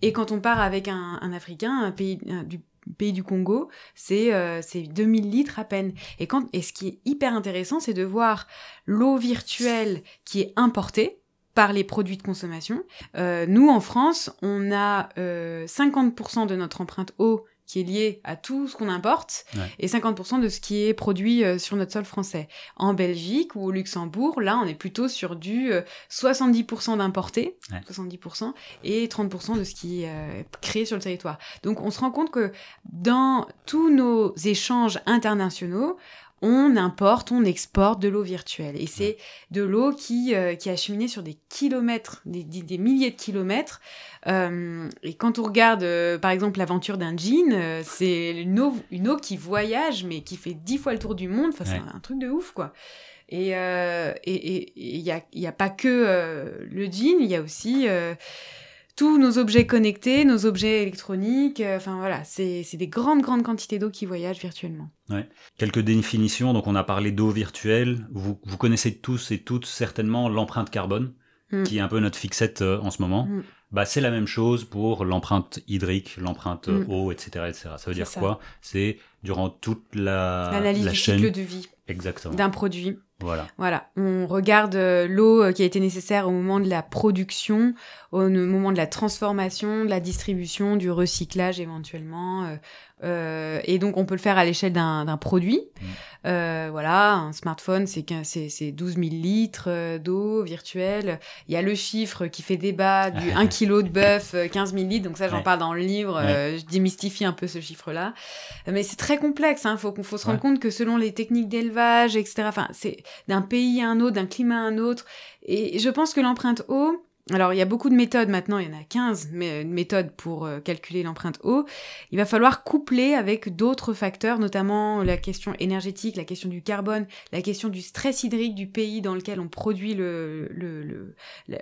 Et quand on part avec un, un Africain, un pays un- du pays du Congo, c'est euh, c'est 2000 litres à peine. Et, quand, et ce qui est hyper intéressant, c'est de voir l'eau virtuelle qui est importée par les produits de consommation. Euh, nous, en France, on a euh, 50% de notre empreinte eau qui est liée à tout ce qu'on importe Ouais. et 50% de ce qui est produit euh, sur notre sol français. En Belgique ou au Luxembourg, là, on est plutôt sur du euh, 70% d'importé, Ouais. 70%, et 30% de ce qui est euh, créé sur le territoire. Donc, on se rend compte que dans tous nos échanges internationaux, on importe, on exporte de l'eau virtuelle. Et c'est de l'eau qui, euh, qui est acheminée sur des kilomètres, des, des- des milliers de kilomètres. Euh, et quand on regarde, euh, par exemple, l'aventure d'un jean, c'est une eau, une eau qui voyage, mais qui fait dix fois le tour du monde. Enfin, c'est Ouais. un, un truc de ouf, quoi. Et et- et- et il n'y a, y a pas que le jean, il y a aussi... tous nos objets connectés, nos objets électroniques, euh, enfin voilà, c'est des grandes, grandes quantités d'eau qui voyagent virtuellement. Quelques définitions, donc on a parlé d'eau virtuelle. Vous, vous connaissez tous et toutes certainement l'empreinte carbone, Mm. qui est un peu notre fixette euh, en ce moment. Mm. Bah, c'est la même chose pour l'empreinte hydrique, l'empreinte euh, Mm. eau, etc., etc. Ça veut dire ça. quoi? C'est durant toute la, L'analyse la du chaîne. cycle de vie Exactement. d'un produit. Voilà. Voilà, on regarde euh, l'eau euh, qui a été nécessaire au moment de la production, au moment de la transformation, de la distribution, du recyclage éventuellement. euh, et donc on peut le faire à l'échelle d'un d'un produit. Mm. Euh, voilà, un smartphone, c'est c'est c'est 12 000 litres d'eau virtuelle. Il y a le chiffre qui fait débat du (laughs) 1 kg de bœuf, euh, 15 000 litres. Donc ça, j'en Ouais. parle dans le livre. euh, je démystifie un peu ce chiffre-là. Mais c'est très complexe. Hein. Faut, qu'on- faut se rendre Ouais. compte que selon les techniques d'élevage, etc. Enfin, c'est d'un pays à un autre, d'un climat à un autre. Et je pense que l'empreinte eau, alors il y a beaucoup de méthodes maintenant, il y en a 15 mais- méthodes pour euh, calculer l'empreinte eau. Il va falloir coupler avec d'autres facteurs, notamment la question énergétique, la question du carbone, la question du stress hydrique du pays dans lequel on produit le- le- le-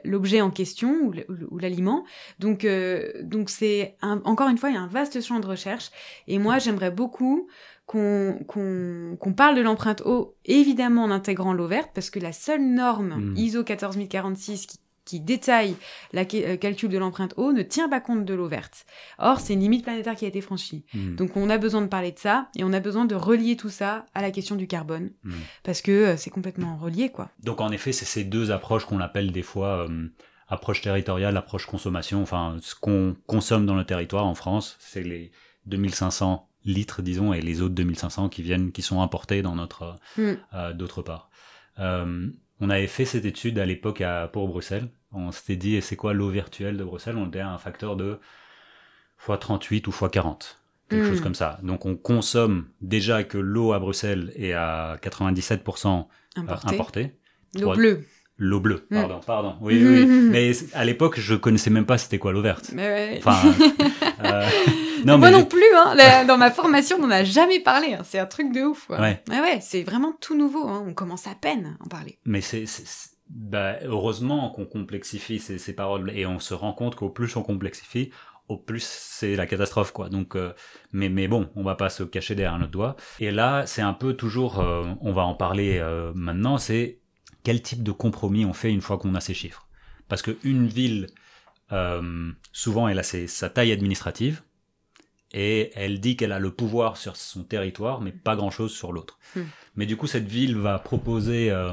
l'objet en question ou l'aliment. Donc euh, donc c'est un- encore une fois, il y a un vaste champ de recherche. Et moi, j'aimerais beaucoup qu'on parle de l'empreinte eau, évidemment en intégrant l'eau verte, parce que la seule norme Mm. ISO 14046 qui, qui détaille ca- euh, calcul de l'empreinte eau ne tient pas compte de l'eau verte. Or, c'est une limite planétaire qui a été franchie. Hmm. Donc, on a besoin de parler de ça, et on a besoin de relier tout ça à la question du carbone, Hmm. parce que euh, c'est complètement relié, quoi. Donc en effet, c'est ces deux approches qu'on appelle des fois euh, approche territoriale, approche consommation. Enfin, ce qu'on consomme dans le territoire en France, c'est les 2500 litres, disons, et les autres 2500 qui viennent, qui sont importés dans notre Mm. euh, d'autre part. On avait fait cette étude à l'époque à pour Bruxelles. On s'était dit, et c'est quoi l'eau virtuelle de Bruxelles? On était à un facteur de x 38 ou x 40 quelque chose comme ça. Donc on consomme déjà que l'eau à Bruxelles est à 97% euh, Importé. importée. L'eau Trois- bleue. L'eau bleue, Mm. pardon, pardon. Oui, oui, oui. Mais c- à l'époque, je connaissais même pas c'était quoi l'eau verte. Mais ouais. Enfin, (laughs) euh, (laughs) non, Moi mais non plus, hein. (laughs) La- dans ma formation, on n'en a jamais parlé. hein. C'est un truc de ouf. Quoi. Ouais. ouais, c'est vraiment tout nouveau. hein. On commence à peine à en parler. mais c'est- bah, heureusement qu'on complexifie ces, ces paroles et on se rend compte qu'au plus on complexifie, au plus c'est la catastrophe, quoi. Donc, euh, mais, mais bon, on va pas se cacher derrière notre doigt. Et là, c'est un peu toujours, euh, on va en parler euh, maintenant, c'est quel type de compromis on fait une fois qu'on a ces chiffres. Parce que une ville, euh, souvent, elle a ses- sa taille administrative et elle dit qu'elle a le pouvoir sur son territoire, mais pas grand-chose sur l'autre. Hmm. Mais du coup, cette ville va proposer euh,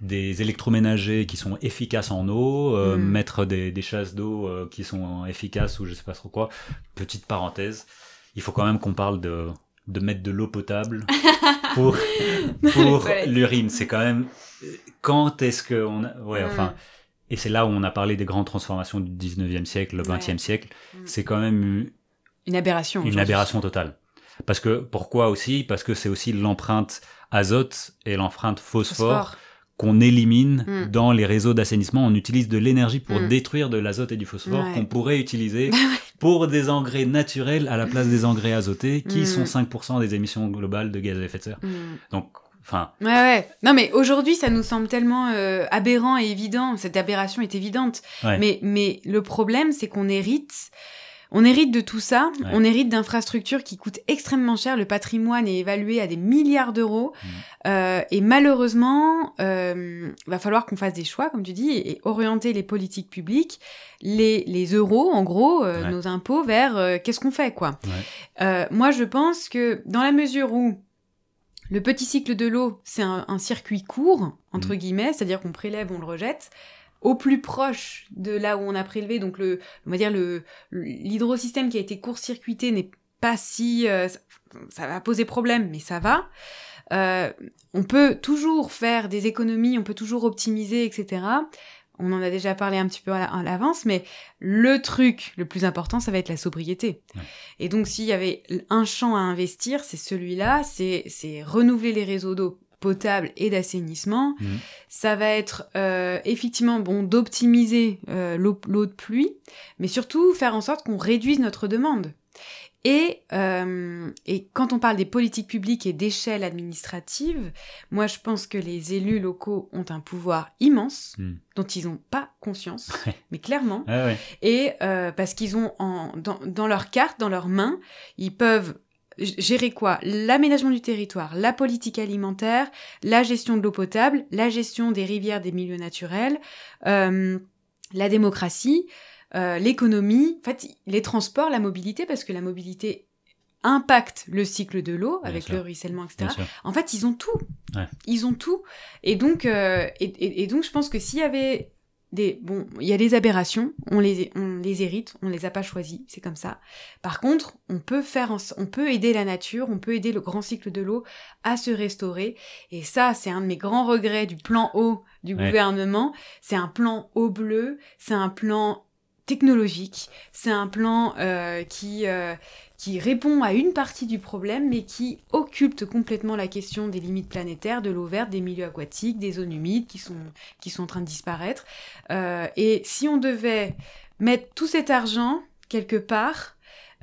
des électroménagers qui sont efficaces en eau, euh, Hmm. mettre des, des chasses d'eau euh, qui sont efficaces ou je sais pas trop quoi. Petite parenthèse, il faut quand même qu'on parle de, de mettre de l'eau potable (laughs) pour, pour l'urine. C'est quand même... Quand est-ce que... On a... Ouais, Hmm. enfin... Et c'est là où on a parlé des grandes transformations du 19e siècle, le 20e Ouais. siècle. Mm. C'est quand même Une aberration. une aberration totale. Parce que, pourquoi aussi? Parce que c'est aussi l'empreinte azote et l'empreinte phosphore, Phosphore. qu'on élimine Mm. dans les réseaux d'assainissement. On utilise de l'énergie pour Mm. détruire de l'azote et du phosphore Ouais. qu'on pourrait utiliser pour des engrais naturels à la place des engrais azotés qui Mm. sont 5% des émissions globales de gaz à effet de serre. Mm. Donc, enfin, Ouais, ouais. Non, mais aujourd'hui, ça nous semble tellement euh, aberrant et évident. Cette aberration est évidente. Ouais. Mais, mais le problème, c'est qu'on hérite. On hérite de tout ça. Ouais. On hérite d'infrastructures qui coûtent extrêmement cher. Le patrimoine est évalué à des milliards d'euros. Mm. Euh, et malheureusement, euh, va falloir qu'on fasse des choix, comme tu dis, et, et orienter les politiques publiques, les, les euros, en gros, euh, Ouais. nos impôts, vers qu'est-ce qu'on fait, quoi. Ouais. Moi, je pense que dans la mesure où le petit cycle de l'eau, c'est un, un circuit court, entre Mhm. guillemets, c'est-à-dire qu'on prélève, on le rejette, au plus proche de là où on a prélevé, donc le, on va dire le l'hydrosystème qui a été court-circuité n'est pas si euh, ça, ça va poser problème, mais ça va. Euh, on peut toujours faire des économies, on peut toujours optimiser, etc. On en a déjà parlé un petit peu à la- à l'avance, mais le truc le plus important, ça va être la sobriété. Ouais. Et donc, s'il y avait un champ à investir, c'est celui-là, c'est c'est renouveler les réseaux d'eau potable et d'assainissement. Mhm. Ça va être euh, effectivement bon d'optimiser euh, l'eau de pluie, mais surtout faire en sorte qu'on réduise notre demande. Et, euh, et quand on parle des politiques publiques et d'échelle administrative, moi je pense que les élus locaux ont un pouvoir immense Mm. dont ils n'ont pas conscience, mais clairement. ouais. Et euh, parce qu'ils ont en, dans, dans leur carte, dans leurs mains, ils peuvent gérer quoi? L'aménagement du territoire, la politique alimentaire, la gestion de l'eau potable, la gestion des rivières, des milieux naturels, euh, la démocratie, euh, l'économie, en fait, les transports, la mobilité, parce que la mobilité impacte le cycle de l'eau avec le ruissellement, etc. En fait, ils ont tout. Ouais. Ils ont tout. Et donc, euh, et, et- et donc, je pense que s'il y avait des, bon, il y a des aberrations, on les, on les hérite, on les a pas choisies, c'est comme ça. Par contre, on peut faire, en- on peut aider la nature, on peut aider le grand cycle de l'eau à se restaurer. Et ça, c'est un de mes grands regrets du plan eau du Ouais. gouvernement. C'est un plan eau bleu, c'est un plan technologique, c'est un plan euh, qui euh, qui répond à une partie du problème, mais qui occulte complètement la question des limites planétaires, de l'eau verte, des milieux aquatiques, des zones humides qui sont, qui sont en train de disparaître. Euh, et si on devait mettre tout cet argent quelque part,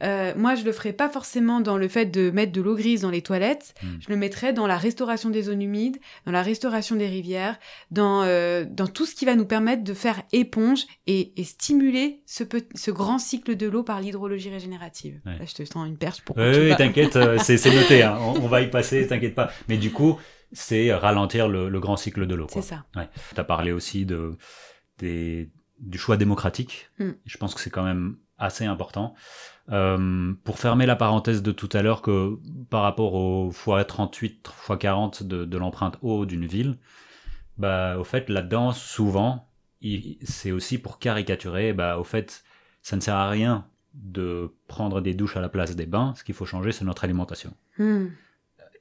euh, moi, je le ferais pas forcément dans le fait de mettre de l'eau grise dans les toilettes. Mm. Je le mettrais dans la restauration des zones humides, dans la restauration des rivières, dans, euh, dans tout ce qui va nous permettre de faire éponge et, et stimuler ce, grand cycle de l'eau par l'hydrologie régénérative. Ouais. Là, je te tends une perche pour Oui, t'inquiète, euh, c'est noté, hein. on, on va y passer, t'inquiète pas. Mais du coup, c'est ralentir le, le grand cycle de l'eau. C'est ça. Tu as parlé aussi de, des, du choix démocratique. Mm. Je pense que c'est quand même assez important. Euh, pour fermer la parenthèse de tout à l'heure, que par rapport au x38, x40 de, de l'empreinte eau d'une ville, bah, au fait, là-dedans, souvent, c'est aussi pour caricaturer, bah, au fait, ça ne sert à rien de prendre des douches à la place des bains. Ce qu'il faut changer, c'est notre alimentation. Hmm.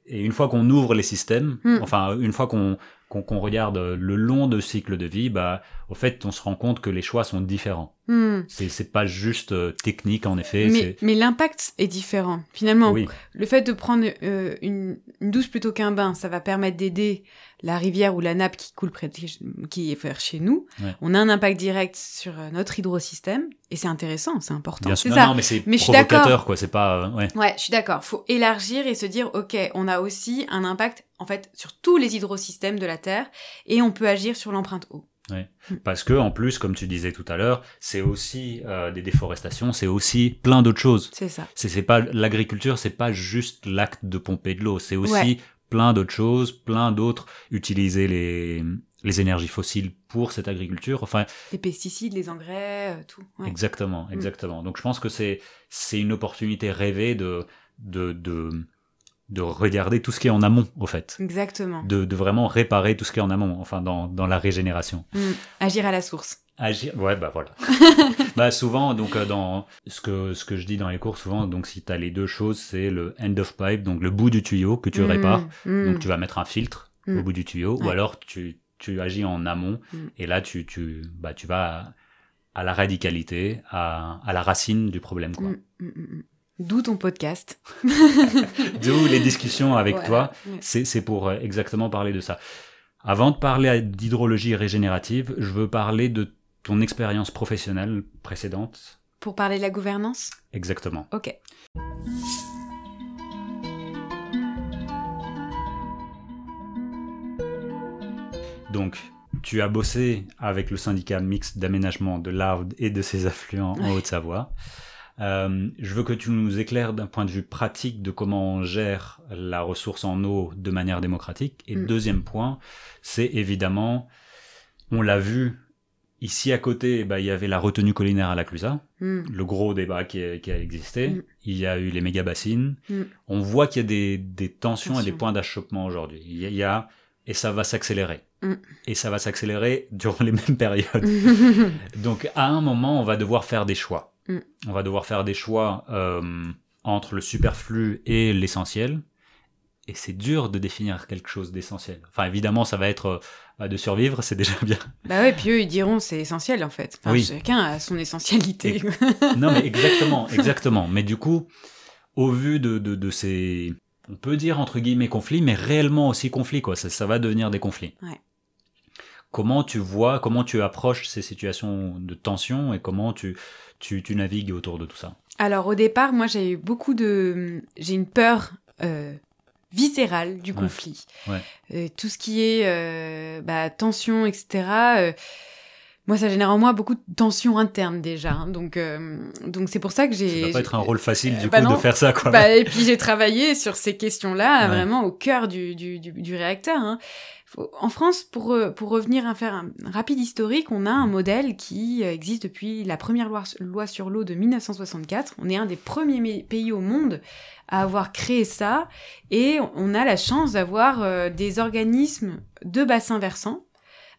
Et une fois qu'on ouvre les systèmes, Mm. enfin une fois qu'on regarde le long de cycle de vie, bah au fait on se rend compte que les choix sont différents. Hmm. C'est pas juste euh, technique en effet. Mais, l'impact est différent. Finalement, Oui, le fait de prendre euh, une, une douche plutôt qu'un bain, ça va permettre d'aider la rivière ou la nappe qui coule près de, qui est vers chez nous. Ouais. On a un impact direct sur euh, notre hydrosystème et c'est intéressant, c'est important. bien C'est sûr. ça. Non, mais c'est provocateur quoi. C'est pas euh, ouais. Ouais, je suis d'accord. Faut élargir et se dire, ok, on a aussi un impact en fait sur tous les hydrosystèmes de la Terre et on peut agir sur l'empreinte eau. Parce que en plus, comme tu disais tout à l'heure, c'est aussi euh, des déforestations, c'est aussi plein d'autres choses. C'est ça. C'est c'est pas l'agriculture, c'est pas juste l'acte de pomper de l'eau, c'est aussi Ouais. plein d'autres choses, plein d'autres utiliser les les énergies fossiles pour cette agriculture. Enfin, Les pesticides, les engrais, euh, tout. Ouais. Exactement, exactement. Donc je pense que c'est c'est une opportunité rêvée de de de de regarder tout ce qui est en amont, au fait, Exactement. de, de vraiment réparer tout ce qui est en amont, enfin dans dans la régénération. Hmm. Agir à la source. Agir, ouais, bah voilà. (laughs) bah souvent, donc euh, dans ce que ce que je dis dans les cours, souvent, donc si tu as les deux choses, c'est le end of pipe, donc le bout du tuyau que tu Hmm. répares. Hmm. Donc tu vas mettre un filtre Mm. au bout du tuyau, ou alors tu, tu agis en amont, Mm. et là tu, tu, bah, tu vas à, à la radicalité, à, à la racine du problème. Quoi. D'où ton podcast. (laughs) D'où les discussions avec toi, Ouais. c'est pour euh, exactement parler de ça. Avant de parler d'hydrologie régénérative, je veux parler de ton expérience professionnelle précédente. Pour parler de la gouvernance? Exactement. Ok. Donc, tu as bossé avec le syndicat mixte d'aménagement de l'Arve et de ses affluents en. Haute-Savoie. Euh, je veux que tu nous éclaires d'un point de vue pratique de comment on gère la ressource en eau de manière démocratique. Et Mm. deuxième point, c'est évidemment, on l'a vu, ici à côté, bah, il y avait la retenue collinaire à la Clusa, Hmm. le gros débat qui a, qui a existé. Mm. Il y a eu les méga bassines. Mm. On voit qu'il y a des, des tensions et des points d'achoppement aujourd'hui. Il y a- il y a, et ça va s'accélérer. Mm. Et ça va s'accélérer durant les mêmes périodes. (laughs) Donc à un moment, on va devoir faire des choix. Mm. On va devoir faire des choix euh, entre le superflu et l'essentiel. Et c'est dur de définir quelque chose d'essentiel. Enfin, évidemment, ça va être euh, bah, de survivre, c'est déjà bien. bah ouais, puis eux, ils diront c'est essentiel en fait. Enfin, Oui. Chacun a son essentialité. non, mais exactement, (laughs) exactement. Mais du coup, au vu de, de, de ces, on peut dire entre guillemets conflits, mais réellement aussi conflits, quoi. Ça, ça va devenir des conflits. Ouais. Comment tu vois, comment tu approches ces situations de tension et comment tu, tu, tu navigues autour de tout ça? Alors au départ, moi j'ai eu beaucoup de... J'ai une peur euh, viscérale du Ouais. conflit. Ouais. Euh, tout ce qui est euh, bah, tension, etc. moi, ça génère en moi beaucoup de tensions internes déjà. hein. donc, euh, donc c'est pour ça que Ça j'ai... doit pas être un rôle facile du bah coup de faire ça, quoi. Bah, et puis j'ai travaillé sur ces questions-là Ouais. vraiment au cœur du, du, du, du réacteur. hein. En France, pour, euh, pour revenir à faire un rapide historique, on a un modèle qui euh, existe depuis la première loi, loi sur l'eau de 1964. On est un des premiers pays au monde à avoir créé ça et on a la chance d'avoir euh, des organismes de bassins versants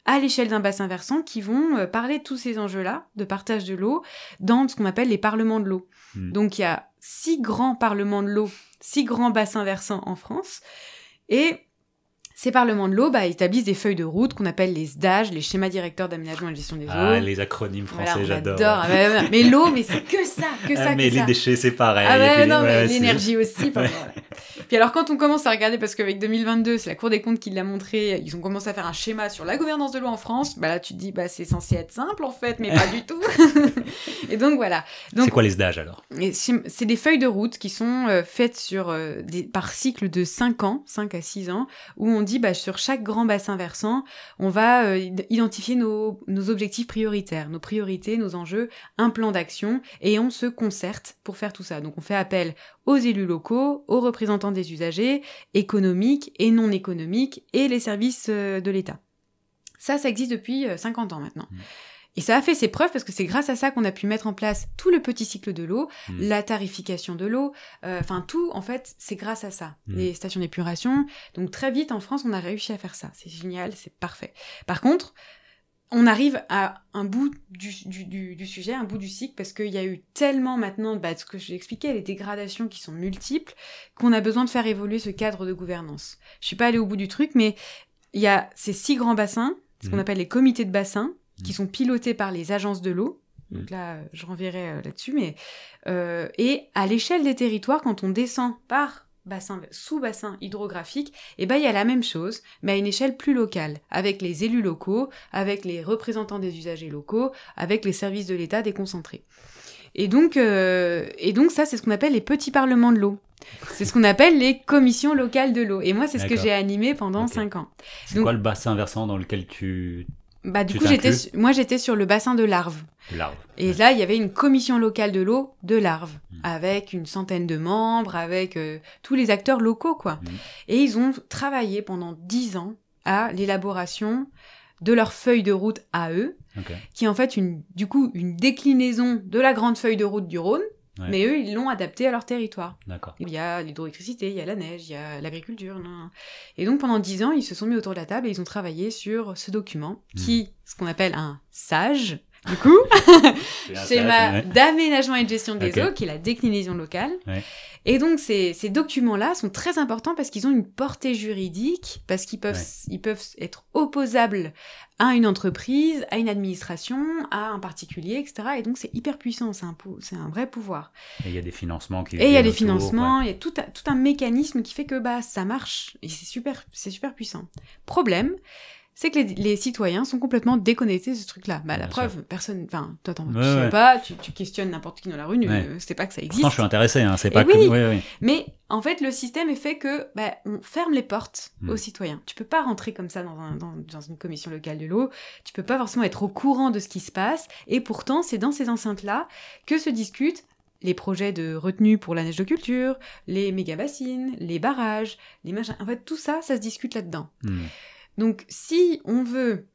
à l'échelle d'un bassin versant qui vont euh, parler de tous ces enjeux-là de partage de l'eau dans ce qu'on appelle les parlements de l'eau. Hmm. Donc il y a six grands parlements de l'eau, six grands bassins versants en France. Et ces parlements de l'eau bah, établissent des feuilles de route qu'on appelle les SDAG, les schémas directeurs d'aménagement et de gestion des eaux. Ah, les acronymes français, j'adore. adore. Ah, bah, bah, mais l'eau, mais c'est que ça, que Ah, ça, mais que les ça. déchets, c'est pareil. Ah puis, non, ouais, mais l'énergie aussi. enfin, Ouais. voilà. (laughs) Puis alors quand on commence à regarder, parce qu'avec 2022, c'est la Cour des comptes qui l'a montré, ils ont commencé à faire un schéma sur la gouvernance de l'eau en France, bah là tu te dis, bah c'est censé être simple en fait, mais pas du (laughs) tout. (laughs) et donc voilà. C'est quoi les SDAG alors? C'est des feuilles de route qui sont euh, faites sur, euh, des, par cycle de 5 ans, 5 à 6 ans, où on dit, bah sur chaque grand bassin versant, on va euh, identifier nos, objectifs prioritaires, nos priorités, nos enjeux, un plan d'action, et on se concerte pour faire tout ça. Donc on fait appel aux élus locaux, aux représentants des usagers, économiques et non économiques, et les services euh, de l'État. Ça, ça existe depuis 50 euh, ans maintenant. Mmh. Et ça a fait ses preuves parce que c'est grâce à ça qu'on a pu mettre en place tout le petit cycle de l'eau, mmh. la tarification de l'eau, euh, enfin tout, en fait, c'est grâce à ça. Mmh. Les stations d'épuration. Donc très vite, en France, on a réussi à faire ça. C'est génial, c'est parfait. Par contre, on arrive à un bout du, sujet, un bout du cycle, parce qu'il y a eu tellement maintenant, bah, ce que j'ai expliqué, les dégradations qui sont multiples, qu'on a besoin de faire évoluer ce cadre de gouvernance. Je suis pas allée au bout du truc, mais il y a ces six grands bassins, ce qu'on mmh. appelle les comités de bassin, qui sont pilotés par les agences de l'eau. Donc là, je renverrai euh, là-dessus, mais euh, et à l'échelle des territoires, quand on descend par bassin, sous-bassin hydrographique, et eh ben il y a la même chose, mais à une échelle plus locale, avec les élus locaux, avec les représentants des usagers locaux, avec les services de l'État déconcentrés. Et donc, euh, et donc ça, c'est ce qu'on appelle les petits parlements de l'eau. C'est ce qu'on appelle les commissions locales de l'eau. Et moi, c'est ce que j'ai animé pendant cinq ans. C'est quoi le bassin versant dans lequel tu bah, du coup, j'étais, moi, j'étais sur le bassin de Larves. Larves. Et là, il y avait une commission locale de l'eau de Larves, hmm. avec une centaine de membres, avec euh, tous les acteurs locaux, quoi. Hmm. Et ils ont travaillé pendant dix ans à l'élaboration de leur feuille de route à eux, qui est en fait une, du coup, une déclinaison de la grande feuille de route du Rhône, mais eux, ils l'ont adapté à leur territoire. D'accord. Il y a l'hydroélectricité, il y a la neige, il y a l'agriculture. Et donc pendant dix ans, ils se sont mis autour de la table et ils ont travaillé sur ce document hmm. qui, ce qu'on appelle un SAGE, du coup, schéma (laughs) d'aménagement et de gestion des eaux, qui est la déclinaison locale. Et donc ces, ces documents-là sont très importants parce qu'ils ont une portée juridique, parce qu'ils peuvent, ils peuvent être opposables à une entreprise, à une administration, à un particulier, etc. Et donc c'est hyper puissant, c'est un, c'est un vrai pouvoir. Et il y a des financements qui... Et il y a des financements, il y a tout, tout un mécanisme qui fait que bah, ça marche, et c'est super, c'est super puissant. Problème, c'est que les, citoyens sont complètement déconnectés de ce truc-là. Bah, la preuve, personne, enfin, toi, t'en sais pas, tu, questionnes n'importe qui dans la rue, ne c'est pas que ça existe. Non, je suis intéressé, hein, c'est pas que... oui, oui, Mais en fait, le système est fait que, bah, on ferme les portes hmm. aux citoyens. Tu peux pas rentrer comme ça dans, un, dans, dans une commission locale de l'eau. Tu peux pas forcément être au courant de ce qui se passe. Et pourtant, c'est dans ces enceintes-là que se discutent les projets de retenue pour la neige de culture, les méga-bassines, les barrages, les machins. En fait, tout ça, ça se discute là-dedans. Hmm. Donc si on veut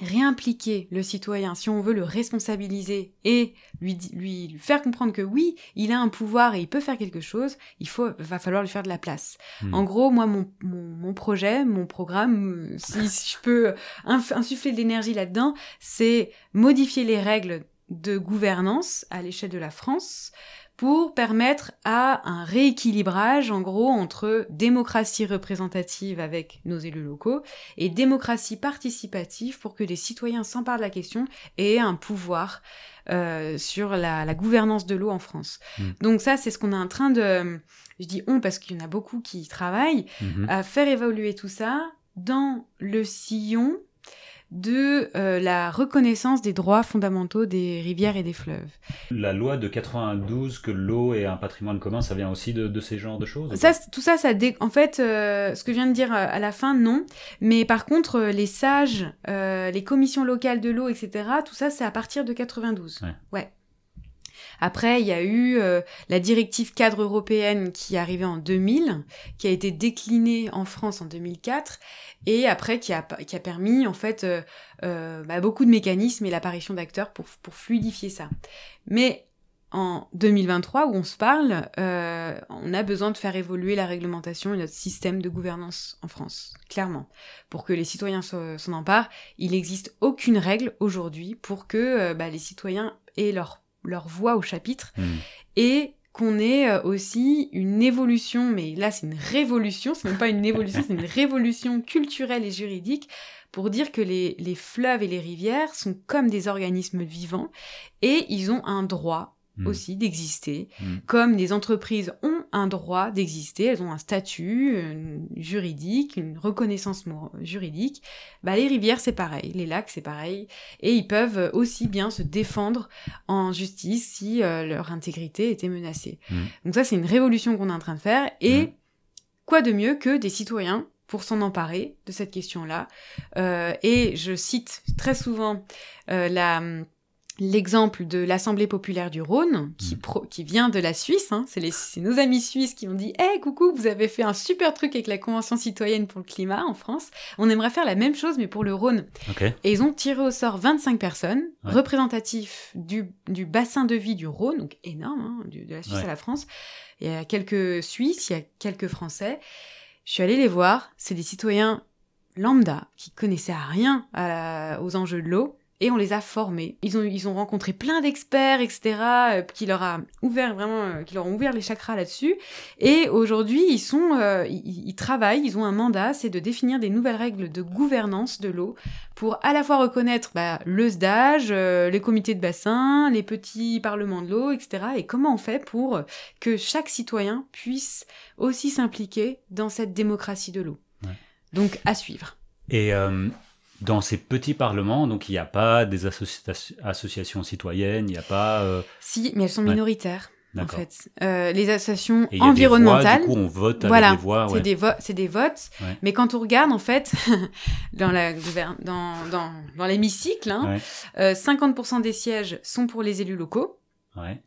réimpliquer le citoyen, si on veut le responsabiliser et lui, lui, faire comprendre que oui, il a un pouvoir et il peut faire quelque chose, il faut, va falloir lui faire de la place. Hmm. En gros, moi, mon, mon, projet, mon programme, si, si (laughs) je peux insuffler de l'énergie là-dedans, c'est modifier les règles de gouvernance à l'échelle de la France pour permettre à un rééquilibrage, en gros, entre démocratie représentative avec nos élus locaux et démocratie participative pour que les citoyens s'emparent de la question et aient un pouvoir euh, sur la, gouvernance de l'eau en France. Hmm. Donc ça, c'est ce qu'on est en train de, je dis on parce qu'il y en a beaucoup qui y travaillent, mhm. à faire évoluer tout ça dans le sillon de euh, la reconnaissance des droits fondamentaux des rivières et des fleuves. La loi de 92 que l'eau est un patrimoine commun, ça vient aussi de, ces genres de choses ça, Tout ça, ça en fait, euh, ce que je viens de dire euh, à la fin, non. Mais par contre, les sages, les commissions locales de l'eau, etc., tout ça, c'est à partir de 92. ouais. Après, il y a eu euh, la directive cadre européenne qui est arrivée en 2000, qui a été déclinée en France en 2004, et après qui a, permis en fait euh, euh, bah, beaucoup de mécanismes et l'apparition d'acteurs pour, pour fluidifier ça. Mais en 2023, où on se parle, on a besoin de faire évoluer la réglementation et notre système de gouvernance en France, clairement. Pour que les citoyens s'en emparent, il n'existe aucune règle aujourd'hui pour que bah, les citoyens aient leur leur voix au chapitre hmm. et qu'on ait euh, aussi une évolution, mais là c'est une révolution, c'est même pas une évolution, c'est une (laughs) révolution culturelle et juridique pour dire que les, fleuves et les rivières sont comme des organismes vivants et ils ont un droit hmm. aussi d'exister, hmm. comme les entreprises ont un droit d'exister, elles ont un statut juridique, une reconnaissance juridique. Bah, les rivières, c'est pareil, les lacs, c'est pareil, et ils peuvent aussi bien se défendre en justice si euh, leur intégrité était menacée. Mhm. Donc ça, c'est une révolution qu'on est en train de faire, et quoi de mieux que des citoyens pour s'en emparer de cette question-là. Euh, et je cite très souvent euh, la l'exemple de l'Assemblée populaire du Rhône, qui, pro- qui vient de la Suisse. Hein. C'est les- c'est nos amis suisses qui ont dit « Hey, coucou, vous avez fait un super truc avec la Convention citoyenne pour le climat en France. On aimerait faire la même chose, mais pour le Rhône. ». Et ils ont tiré au sort 25 personnes, Ouais. représentatifs du, du bassin de vie du Rhône, donc énorme, hein, de la Suisse Ouais. à la France. Il y a quelques Suisses, il y a quelques Français. Je suis allée les voir, c'est des citoyens lambda qui connaissaient à rien à la- aux enjeux de l'eau. Et on les a formés. Ils ont, ils ont rencontré plein d'experts, etc., euh, qui leur a ouvert vraiment, euh, qui leur ont ouvert les chakras là-dessus. Et aujourd'hui, ils sont, euh, ils, ils travaillent, ils ont un mandat, c'est de définir des nouvelles règles de gouvernance de l'eau pour à la fois reconnaître bah, le SDAGE, les comités de bassin, les petits parlements de l'eau, etc. Et comment on fait pour que chaque citoyen puisse aussi s'impliquer dans cette démocratie de l'eau? Ouais. Donc à suivre. Et dans ces petits parlements, donc il n'y a pas des associa- associations citoyennes, il n'y a pas. euh, Si, mais elles sont Ouais. minoritaires. En D'accord. fait, Euh, les associations Et environnementales, voix, du coup, on vote Voilà, avec des voix. c'est ouais. des, vo- c'est des votes. Ouais. Mais quand on regarde, en fait, (laughs) dans, gouvern- dans, dans, dans l'hémicycle, hein, Ouais. euh, 50% des sièges sont pour les élus locaux. Ouais.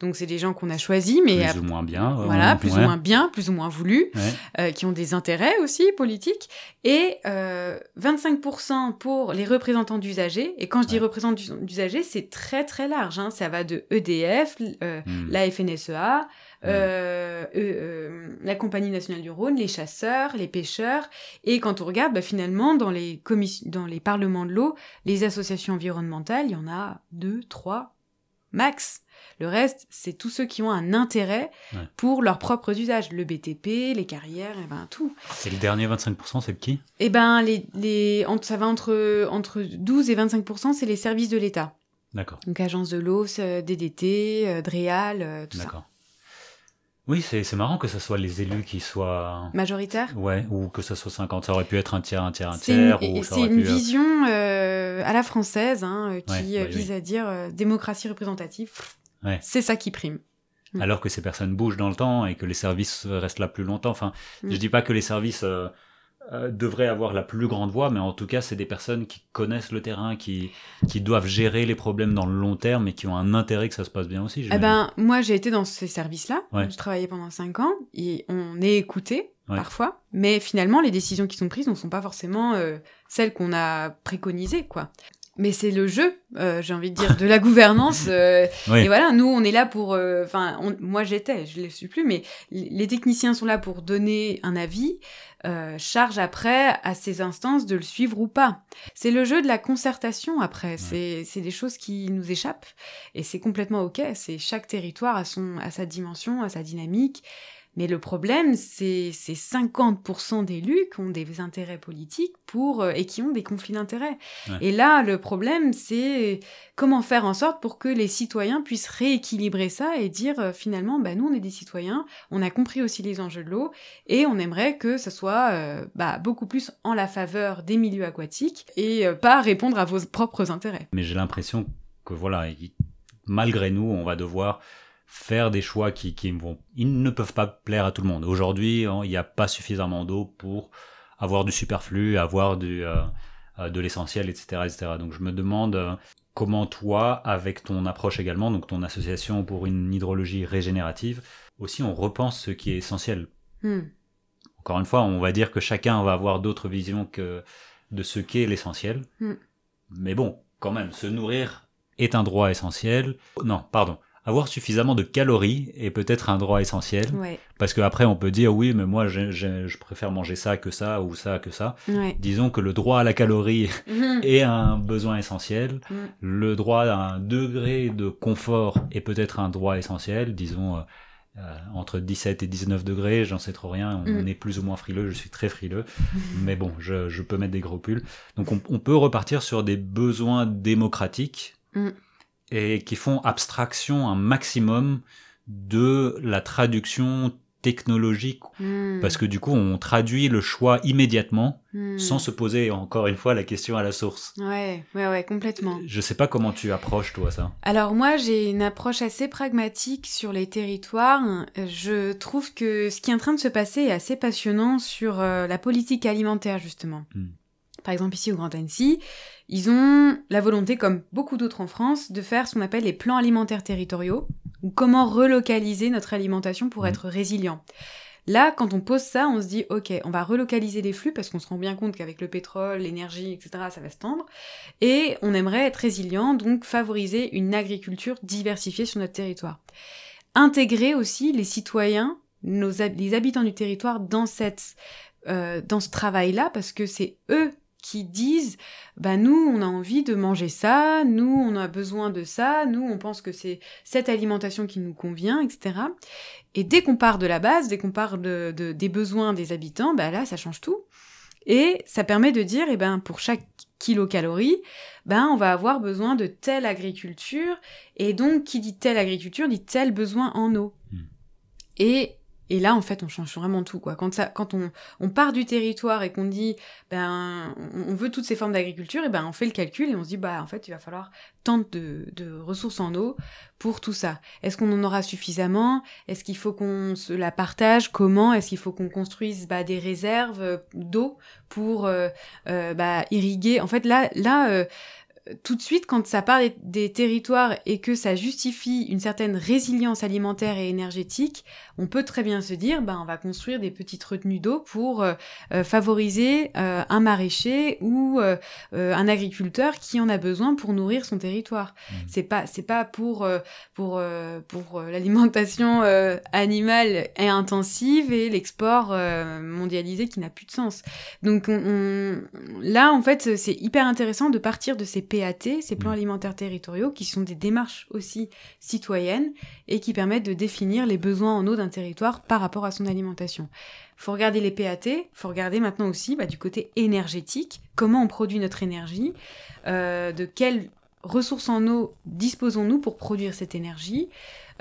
Donc, c'est des gens qu'on a choisis, mais Plus ou moins bien. euh, voilà, plus ouais. ou moins bien, plus ou moins voulus, Ouais. euh, qui ont des intérêts aussi politiques. Et euh, 25% pour les représentants d'usagers. Et quand je dis Ouais. représentants d'us- d'usagers, c'est très très large. Hein. Ça va de EDF, euh, Hmm. la FNSEA, euh, euh, euh, la Compagnie nationale du Rhône, les chasseurs, les pêcheurs. Et quand on regarde, bah, finalement, dans les, dans les parlements de l'eau, les associations environnementales, il y en a deux, trois, max. Le reste, c'est tous ceux qui ont un intérêt Ouais. pour leurs propres usages. Le BTP, les carrières, et ben tout. Et le dernier 25%, c'est qui? Et ben, les, les, entre- ça va entre, entre 12 et 25%, c'est les services de l'État. D'accord. Donc, agence de l'eau, DDT, euh, DREAL, euh, tout ça. D'accord. Oui, c'est marrant que ce soit les élus qui soient. Majoritaire Ouais, ou que ce soit 50. Ça aurait pu être un tiers, un tiers, un tiers. c'est une pu, euh, vision euh, à la française hein, qui Ouais, oui, vise à dire euh, démocratie représentative. Ouais. C'est ça qui prime. Mm. alors que ces personnes bougent dans le temps et que les services restent là plus longtemps. Enfin, Mm. je dis pas que les services euh, euh, devraient avoir la plus grande voix, mais en tout cas, c'est des personnes qui connaissent le terrain, qui, qui doivent gérer les problèmes dans le long terme et qui ont un intérêt que ça se passe bien aussi. Eh ben, moi, j'ai été dans ces services-là. Ouais. Je travaillais pendant cinq ans et on est écouté Ouais. parfois, mais finalement, les décisions qui sont prises ne sont pas forcément euh, celles qu'on a préconisées, quoi. Mais c'est le jeu, euh, j'ai envie de dire, de la gouvernance. (laughs) euh, Oui. Et voilà, nous, on est là pour. euh, Enfin, moi, j'étais, je ne le suis plus, mais les techniciens sont là pour donner un avis. euh, charge après à ces instances de le suivre ou pas. C'est le jeu de la concertation après. C'est c'est des choses qui nous échappent et c'est complètement ok. C'est chaque territoire a son à sa dimension, à sa dynamique. Mais le problème, c'est c'est 50% d'élus qui ont des intérêts politiques pour euh, et qui ont des conflits d'intérêts. Ouais. Et là, le problème, c'est comment faire en sorte pour que les citoyens puissent rééquilibrer ça et dire euh, finalement, bah, nous, on est des citoyens, on a compris aussi les enjeux de l'eau et on aimerait que ce soit euh, bah, beaucoup plus en la faveur des milieux aquatiques et euh, pas répondre à vos propres intérêts. Mais j'ai l'impression que voilà, il- malgré nous, on va devoir faire des choix qui, qui vont, ils ne peuvent pas plaire à tout le monde. Aujourd'hui, hein, il n'y a pas suffisamment d'eau pour avoir du superflu, avoir du, euh, euh, de l'essentiel, etc., etc. Donc je me demande euh, comment toi, avec ton approche également, donc ton association pour une hydrologie régénérative, aussi on repense ce qui est essentiel. Hmm. Encore une fois, on va dire que chacun va avoir d'autres visions que de ce qu'est l'essentiel. Mm. Mais bon, quand même, se nourrir est un droit essentiel. Non, pardon. Avoir suffisamment de calories est peut-être un droit essentiel. Ouais, Parce qu'après, on peut dire oui, mais moi, j'ai- je préfère manger ça que ça ou ça que ça. ouais. Disons que le droit à la calorie (laughs) (laughs) est un besoin essentiel. Mm. Le droit à un degré de confort est peut-être un droit essentiel. Disons, euh, euh, entre 17 et 19 degrés, j'en sais trop rien. On, Mm. est plus ou moins frileux. Je suis très frileux. (laughs) Mais bon, je, je peux mettre des gros pulls. Donc on, on peut repartir sur des besoins démocratiques Mm. Et qui font abstraction un maximum de la traduction technologique Hmm. parce que du coup on traduit le choix immédiatement Hmm. sans se poser encore une fois la question à la source. Ouais, ouais, ouais, complètement. Je sais pas comment tu approches toi ça. Alors moi, j'ai une approche assez pragmatique sur les territoires. Je trouve que ce qui est en train de se passer est assez passionnant sur euh, la politique alimentaire, justement. Hmm. Par exemple, ici au Grand Annecy, ils ont la volonté, comme beaucoup d'autres en France, de faire ce qu'on appelle les plans alimentaires territoriaux, ou comment relocaliser notre alimentation pour Hmm. être résilient. Là, quand on pose ça, on se dit, ok, on va relocaliser les flux parce qu'on se rend bien compte qu'avec le pétrole, l'énergie, etc., ça va se tendre. Et on aimerait être résilient, donc favoriser une agriculture diversifiée sur notre territoire. Intégrer aussi les citoyens, nos, les habitants du territoire dans, cette, euh, dans ce travail-là, parce que c'est eux qui disent, bah nous, on a envie de manger ça, nous, on a besoin de ça, nous, on pense que c'est cette alimentation qui nous convient, etc. Et dès qu'on part de la base, dès qu'on part de, de- des besoins des habitants, bah là, ça change tout. Et ça permet de dire, eh ben, pour chaque kilocalorie, ben, on va avoir besoin de telle agriculture. Et donc, qui dit telle agriculture dit tel besoin en eau. Hmm. Et, et là, en fait, on change vraiment tout, quoi. Quand, ça, quand on, on part du territoire et qu'on dit, ben, on veut toutes ces formes d'agriculture, et ben, on fait le calcul et on se dit, bah, en fait, il va falloir tant de, de ressources en eau pour tout ça. Est-ce qu'on en aura suffisamment? Est-ce qu'il faut qu'on se la partage? Comment? Est-ce qu'il faut qu'on construise bah, des réserves euh, d'eau pour euh, euh, bah, irriguer? En fait, là, là euh, tout de suite, quand ça part des, des territoires et que ça justifie une certaine résilience alimentaire et énergétique, on peut très bien se dire, bah, on va construire des petites retenues d'eau pour euh, euh, favoriser euh, un maraîcher ou euh, un agriculteur qui en a besoin pour nourrir son territoire. Mhm. C'est pas, c'est pas pour pour pour l'alimentation animale et intensive et l'export mondialisé qui n'a plus de sens. Donc on, on- là en fait c'est hyper intéressant de partir de ces PAT, ces plans Mm. alimentaires territoriaux qui sont des démarches aussi citoyennes et qui permettent de définir les besoins en eau d'un territoire par rapport à son alimentation. Faut regarder les PAT, faut regarder maintenant aussi bah, du côté énergétique, comment on produit notre énergie, euh, de quelles ressources en eau disposons-nous pour produire cette énergie,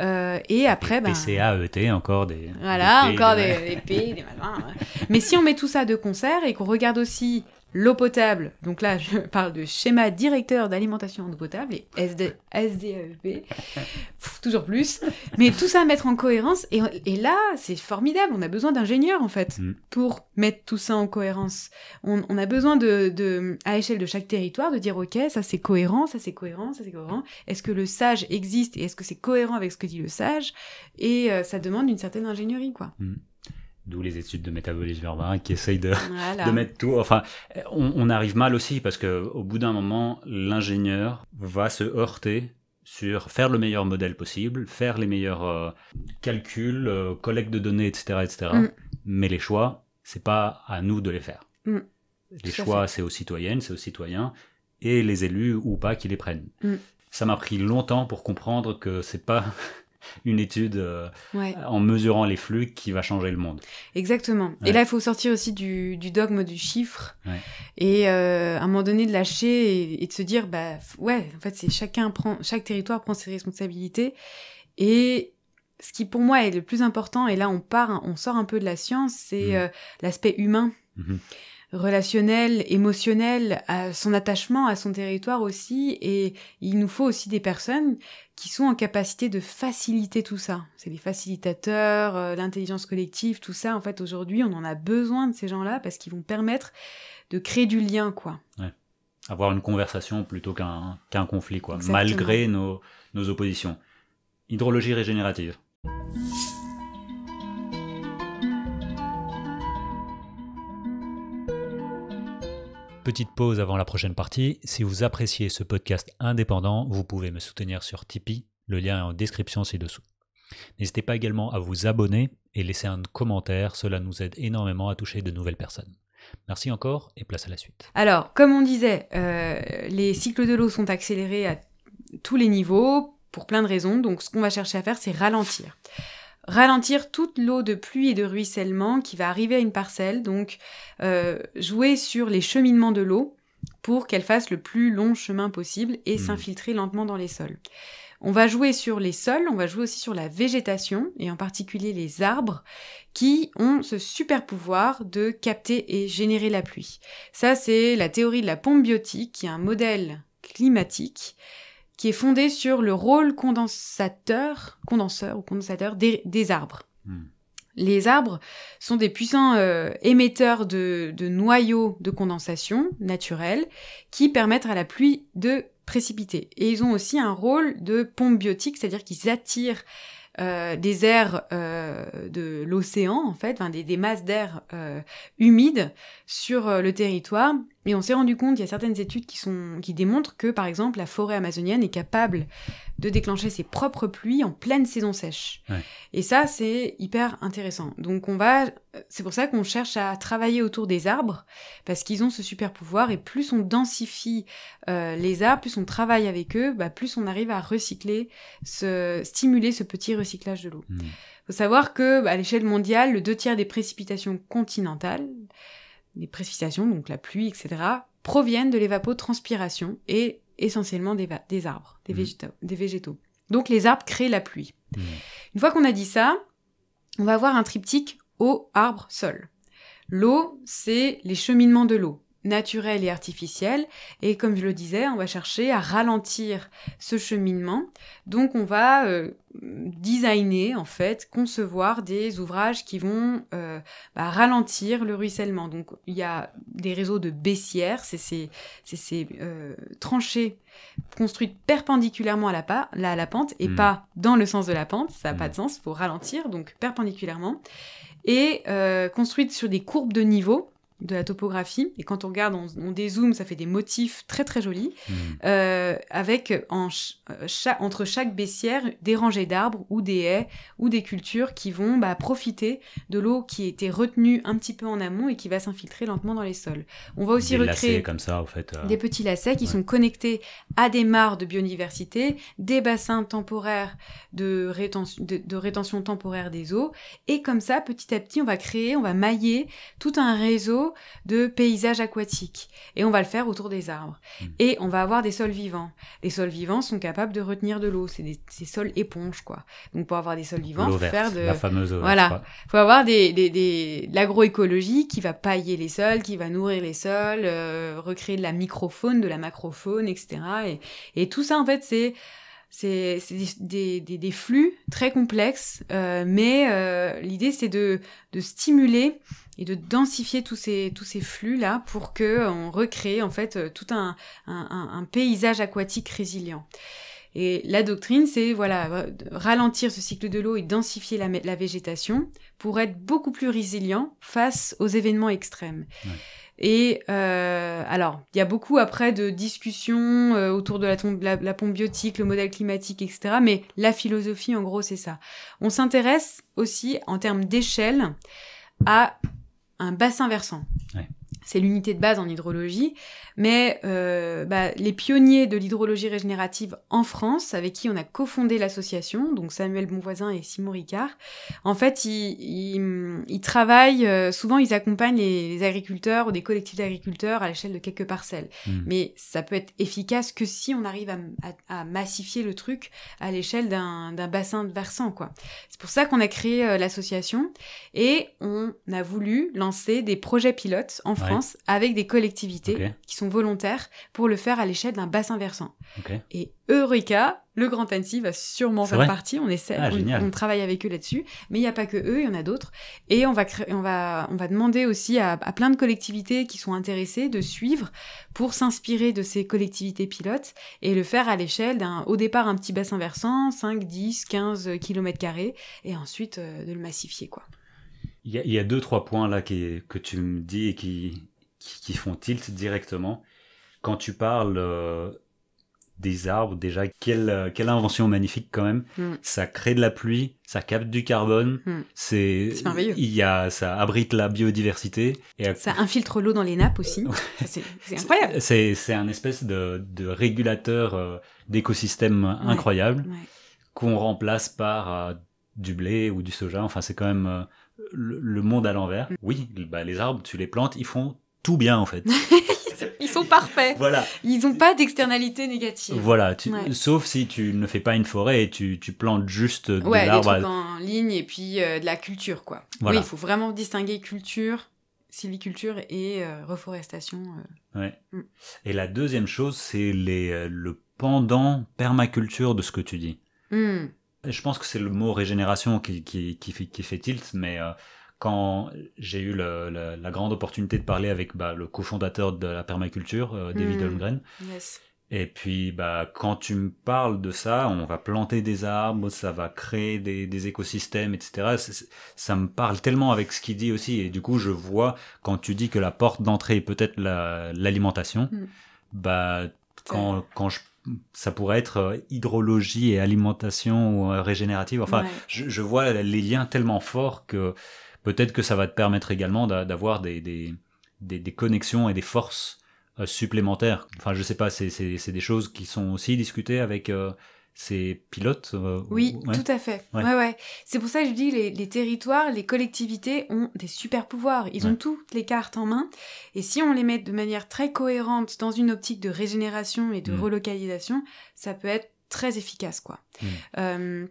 euh, et après, ben, PCA, ET, encore des. voilà, des P, encore des- des, des P, des machins. ouais. Mais si on met tout ça de concert et qu'on regarde aussi l'eau potable, donc là je (laughs) parle de schéma directeur d'alimentation en eau potable et SD, toujours plus, mais tout ça à mettre en cohérence et, et là c'est formidable, on a besoin d'ingénieurs en fait Mm. pour mettre tout ça en cohérence. On, on a besoin de, de, à l'échelle de chaque territoire, de dire ok ça c'est cohérent, ça c'est cohérent, ça c'est cohérent. Est-ce que le sage existe et est-ce que c'est cohérent avec ce que dit le sage? Et euh, ça demande une certaine ingénierie quoi. D'où les études de métabolisme urbain qui essayent de, Voilà. de mettre tout. Enfin, on, on arrive mal aussi parce que au bout d'un moment, l'ingénieur va se heurter sur faire le meilleur modèle possible, faire les meilleurs euh, calculs, euh, collecte de données, etc., etc. Mm. Mais les choix, c'est pas à nous de les faire. Mm. Les Tout choix, c'est aux citoyennes, c'est aux citoyens et les élus ou pas qui les prennent. Mm. Ça m'a pris longtemps pour comprendre que c'est pas une étude euh, Ouais, en mesurant les flux qui va changer le monde. exactement. Ouais. Et là, il faut sortir aussi du, du dogme du chiffre Ouais. et euh, à un moment donné de lâcher et, et de se dire, bah ouais, en fait, c'est chacun prend, chaque territoire prend ses responsabilités. Et ce qui pour moi est le plus important, et là on part, on sort un peu de la science, c'est Mhm. euh, l'aspect humain. Mhm. Relationnel, émotionnel, à son attachement à son territoire aussi, et il nous faut aussi des personnes qui sont en capacité de faciliter tout ça. C'est les facilitateurs, euh, l'intelligence collective, tout ça. En fait, aujourd'hui, on en a besoin de ces gens-là parce qu'ils vont permettre de créer du lien, quoi. avoir une conversation plutôt qu'un conflit, quoi, Exactement. malgré nos, nos oppositions. Hydrologie régénérative. Petite pause avant la prochaine partie. Si vous appréciez ce podcast indépendant, vous pouvez me soutenir sur Tipeee. Le lien est en description ci-dessous. N'hésitez pas également à vous abonner et laisser un commentaire. Cela nous aide énormément à toucher de nouvelles personnes. Merci encore et place à la suite. Alors, comme on disait, euh, les cycles de l'eau sont accélérés à tous les niveaux pour plein de raisons. Donc, ce qu'on va chercher à faire, c'est ralentir. Ralentir toute l'eau de pluie et de ruissellement qui va arriver à une parcelle. Donc, euh, jouer sur les cheminements de l'eau pour qu'elle fasse le plus long chemin possible et Mhm. s'infiltrer lentement dans les sols. On va jouer sur les sols, on va jouer aussi sur la végétation, et en particulier les arbres, qui ont ce super pouvoir de capter et générer la pluie. Ça, c'est la théorie de la pompe biotique, qui est un modèle climatique qui est fondé sur le rôle condensateur, condenseur ou condensateur des, arbres. Hmm. Les arbres sont des puissants euh, émetteurs de, noyaux de condensation naturels qui permettent à la pluie de précipiter. Et ils ont aussi un rôle de pompe biotique, c'est-à-dire qu'ils attirent euh, des airs euh, de l'océan, en fait, des, masses d'air humides sur le territoire et on s'est rendu compte, il y a certaines études qui, sont, qui démontrent que, par exemple, la forêt amazonienne est capable de déclencher ses propres pluies en pleine saison sèche. Et ça, c'est hyper intéressant. Donc, on va, c'est pour ça qu'on cherche à travailler autour des arbres, parce qu'ils ont ce super pouvoir, et plus on densifie euh, les arbres, plus on travaille avec eux, bah, plus on arrive à recycler, ce, stimuler ce petit recyclage de l'eau. Il hmm. faut savoir que, bah, à l'échelle mondiale, le deux tiers des précipitations continentales, les précipitations, donc la pluie, etc., proviennent de l'évapotranspiration et essentiellement des, arbres, des, mmh. végétaux, des végétaux. Donc les arbres créent la pluie. Mmh. Une fois qu'on a dit ça, on va avoir un triptyque eau, arbre, sol. L'eau, c'est les cheminements de l'eau naturel et artificiel. Et comme je le disais, on va chercher à ralentir ce cheminement. Donc on va euh, designer, en fait, concevoir des ouvrages qui vont euh, bah, ralentir le ruissellement. Donc il y a des réseaux de baissières, c'est ces, ces euh, tranchées construites perpendiculairement à la, la pente et hmm. pas dans le sens de la pente, ça n'a pas hmm. de sens, il faut ralentir, donc perpendiculairement. Et construites sur des courbes de niveau, de la topographie. Et quand on regarde, on, dézoome, ça fait des motifs très très jolis, hmm. euh, avec en euh, entre chaque baissière des rangées d'arbres ou des haies ou des cultures qui vont bah, profiter de l'eau qui était retenue un petit peu en amont et qui va s'infiltrer lentement dans les sols. On va aussi recréer comme ça, en fait, euh, des petits lacets qui sont connectés à des mares de biodiversité, des bassins temporaires de de rétention temporaire des eaux. Et comme ça, petit à petit, on va créer, on va mailler tout un réseau de paysages aquatiques. Et on va le faire autour des arbres. Hmm. Et on va avoir des sols vivants. Les sols vivants sont capables de retenir de l'eau. C'est des, sols éponges, quoi. Donc pour avoir des sols vivants, il faut faire de... La fameuse Voilà. faut avoir des, des, l'agroécologie qui va pailler les sols, qui va nourrir les sols, euh, recréer de la microfaune, de la macrofaune, etc. Et, et tout ça, en fait, c'est c'est des, des, des, flux très complexes, euh, mais euh, l'idée c'est de, de stimuler et de densifier tous ces, tous ces flux-là pour que on recrée en fait euh, tout un, un, un paysage aquatique résilient. Et la doctrine, c'est voilà ralentir ce cycle de l'eau et densifier la, la, végétation pour être beaucoup plus résilient face aux événements extrêmes. Et euh, alors, il y a beaucoup après de discussions euh, autour de la, la, pompe biotique, le modèle climatique, etc. Mais la philosophie, en gros, c'est ça. On s'intéresse aussi, en termes d'échelle, à un bassin versant. C'est l'unité de base en hydrologie. Mais euh, bah, les pionniers de l'hydrologie régénérative en France, avec qui on a cofondé l'association, donc Samuel Bonvoisin et Simon Ricard, en fait, ils, ils, travaillent, euh, souvent ils accompagnent les, agriculteurs ou des collectifs d'agriculteurs à l'échelle de quelques parcelles. Hmm. Mais ça peut être efficace que si on arrive à, à, massifier le truc à l'échelle d'un bassin de versant, quoi. C'est pour ça qu'on a créé euh, l'association et on a voulu lancer des projets pilotes en France avec des collectivités qui sont volontaires pour le faire à l'échelle d'un bassin versant. Et Eureka, le Grand Annecy va sûrement faire partie. On essaie, ah, on, travaille avec eux là-dessus, mais il n'y a pas que eux, il y en a d'autres. Et on va, on va, on va demander aussi à, plein de collectivités qui sont intéressées de suivre pour s'inspirer de ces collectivités pilotes et le faire à l'échelle d'un, au départ, un petit bassin versant, 5, 10, 15 km carrés, et ensuite euh, de le massifier, quoi. Il y, a, deux, trois points là qui, que tu me dis et qui, qui, font tilt directement. Quand tu parles euh, des arbres, déjà, quelle, euh, quelle invention magnifique quand même. Hmm. Ça crée de la pluie, ça capte du carbone. Hmm. C'est Il y a, ça abrite la biodiversité. Et ça infiltre l'eau dans les nappes aussi. c'est incroyable. C'est un espèce de, de régulateur euh, d'écosystème incroyable qu'on remplace par du blé ou du soja. Enfin, c'est quand même le, monde à l'envers. Hmm. Oui, bah, les arbres, tu les plantes, ils font tout bien en fait. (laughs) Ils sont parfaits. Voilà. Ils n'ont pas d'externalité négative. Voilà, tu- Ouais. sauf si tu ne fais pas une forêt et tu, tu plantes juste de Ouais, des l'arbre. trucs en ligne et puis euh, de la culture, quoi. Voilà. Oui, il faut vraiment distinguer culture, sylviculture et euh, reforestation. euh. Ouais. Mm. Et la deuxième chose, c'est les, le pendant permaculture de ce que tu dis. Hmm. Je pense que c'est le mot régénération qui, qui, qui, fait, qui fait tilt, mais euh, quand j'ai eu le- le- la grande opportunité de parler avec bah, le cofondateur de la permaculture, euh, David Mm. Holmgren, Yes. et puis bah, quand tu me parles de ça, on va planter des arbres, ça va créer des, des écosystèmes, etc. Ça me parle tellement avec ce qu'il dit aussi, et du coup je vois quand tu dis que la porte d'entrée est peut-être la- l'alimentation, Mm. bah quand, quand je, ça pourrait être euh, hydrologie et alimentation ou euh, régénérative. Enfin, Ouais. je, je vois les liens tellement forts que peut-être que ça va te permettre également d'a- d'avoir des, des, des, des connexions et des forces euh, supplémentaires. Enfin, je sais pas, c'est des choses qui sont aussi discutées avec euh, ces pilotes. euh, Oui, ouais. tout à fait. Ouais. Ouais. C'est pour ça que je dis les, les territoires, les collectivités ont des super pouvoirs. Ils ont toutes les cartes en main. Et si on les met de manière très cohérente dans une optique de régénération et de Mm. relocalisation, ça peut être très efficace, quoi. Mm. Euh,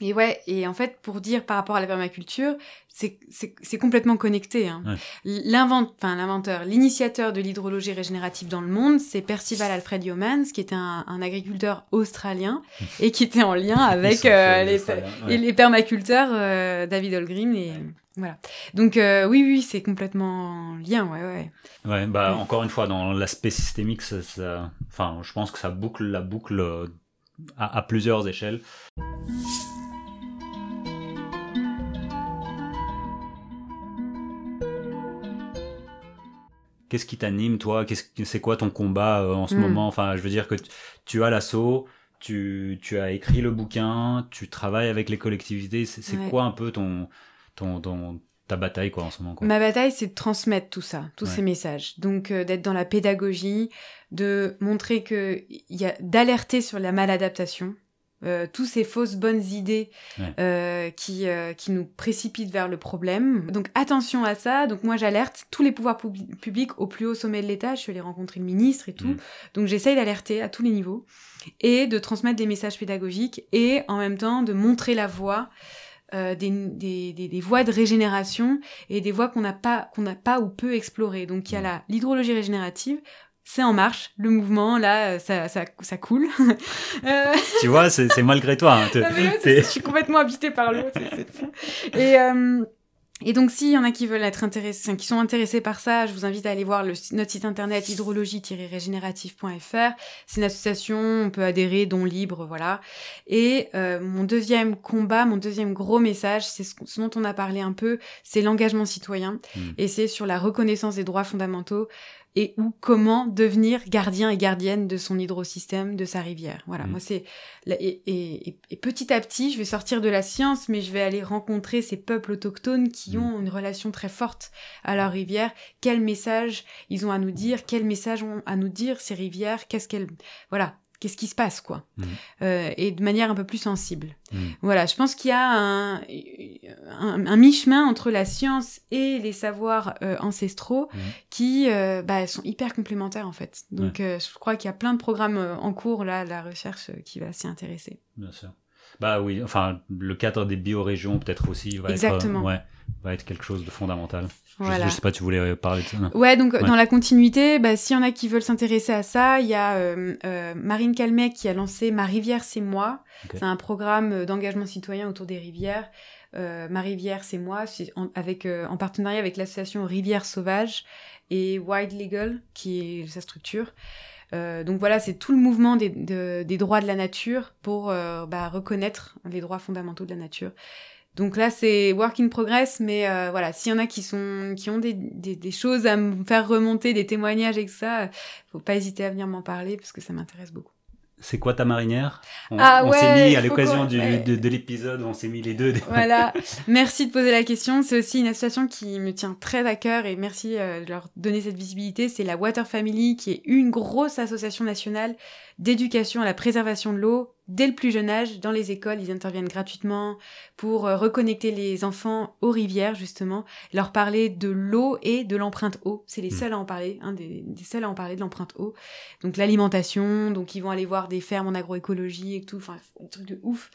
et ouais, et en fait, pour dire par rapport à la permaculture, c'est complètement connecté. Hein. Ouais. L'inventeur, l'initiateur de l'hydrologie régénérative dans le monde, c'est Percival Alfred Yeomans, qui était un, un agriculteur australien (laughs) et qui était en lien avec euh, les, ouais. les permaculteurs euh, David Holmgren et voilà. Donc euh, oui, oui, c'est complètement en lien, ouais, ouais. Ouais, bah Ouais. encore une fois, dans l'aspect systémique, ça, ça- enfin, je pense que ça boucle la boucle à, à plusieurs échelles. Qu'est-ce qui t'anime, toi? Qu'est-ce que- C'est quoi ton combat euh, en ce Mm. moment? Enfin, je veux dire que tu, as l'assaut, tu, tu as écrit le bouquin, tu travailles avec les collectivités. C'est Ouais. quoi un peu ton, ton, ton- ta bataille quoi en ce moment quoi? Ma bataille, c'est de transmettre tout ça, tous Ouais. ces messages. Donc euh, d'être dans la pédagogie, de montrer que il y a d'alerter sur la maladaptation. Euh, tous ces fausses bonnes idées Ouais. euh, qui, euh, qui nous précipitent vers le problème. Donc attention à ça. Donc moi j'alerte tous les pouvoirs pub- publics au plus haut sommet de l'État. Je suis allée rencontrer le ministre et tout. Mm. Donc j'essaye d'alerter à tous les niveaux et de transmettre des messages pédagogiques et en même temps de montrer la voie des, des, des, des voies de régénération et des voies qu'on n'a pas qu'on n'a pas ou peu explorées. Donc il y a Mm. l'hydrologie régénérative, c'est en marche, le mouvement là, euh, ça ça, ça coule. (laughs) Euh, Tu vois, c'est c'est malgré toi. hein, (laughs) non, mais je suis complètement habitée par l'eau, c'est fou. Et euh, et donc, s'il y en a qui veulent être intéressés, qui sont intéressés par ça, je vous invite à aller voir le, notre site internet hydrologie-régénérative.fr. C'est une association, on peut adhérer, don libre, voilà. Et euh, mon deuxième combat, mon deuxième gros message, c'est ce, ce dont on a parlé un peu, c'est l'engagement citoyen. Mm. Et c'est sur la reconnaissance des droits fondamentaux et ou comment devenir gardien et gardienne de son hydrosystème, de sa rivière. Voilà, Mm. moi c'est la- et, et- et- et petit à petit, je vais sortir de la science, mais je vais aller rencontrer ces peuples autochtones qui Mm. ont une relation très forte à leur rivière. Quel message ils ont à nous dire? Quel message ont à nous dire ces rivières? Qu'est-ce qu'elles, voilà, qu'est-ce qui se passe quoi Mm. Euh, Et de manière un peu plus sensible. Mm. Voilà, je pense qu'il y a un, un, un mi-chemin entre la science et les savoirs euh, ancestraux Mhm. qui euh, bah, sont hyper complémentaires en fait. Donc je crois qu'il y a plein de programmes en cours là, de la recherche qui va s'y intéresser. Bien sûr. Bah oui, enfin, le cadre des biorégions peut-être aussi va Exactement. être, ouais, va être quelque chose de fondamental. Je- Voilà. Je, sais pas, tu voulais euh, parler de ça non Ouais, donc Ouais. dans la continuité, bah, s'il y en a qui veulent s'intéresser à ça, il y a euh, euh, Marine Calmet qui a lancé Ma rivière, c'est moi. C'est un programme d'engagement citoyen autour des rivières. Euh, Ma rivière, c'est moi, en, avec, en partenariat avec l'association Rivière Sauvage et Wild Legal, qui est sa structure. Euh, donc voilà, c'est tout le mouvement des, de- des droits de la nature pour euh, bah, reconnaître les droits fondamentaux de la nature. Donc là, c'est work in progress, mais euh, voilà, s'il y en a qui sont, qui ont des, des, choses à me faire remonter, des témoignages et que ça, faut pas hésiter à venir m'en parler parce que ça m'intéresse beaucoup. C'est quoi ta marinière? On, Ah on s'est mis à l'occasion ouais. de, de l'épisode, on s'est mis les deux. Voilà, (laughs) merci de poser la question. C'est aussi une association qui me tient très à cœur et merci euh, de leur donner cette visibilité. C'est la Water Family, qui est une grosse association nationale d'éducation à la préservation de l'eau, dès le plus jeune âge, dans les écoles, ils interviennent gratuitement pour euh, reconnecter les enfants aux rivières, justement, leur parler de l'eau et de l'empreinte eau. C'est les Mm. seuls à en parler, un des, des seuls à en parler de l'empreinte eau. Donc l'alimentation, donc ils vont aller voir des fermes en agroécologie et tout, enfin, un truc de ouf.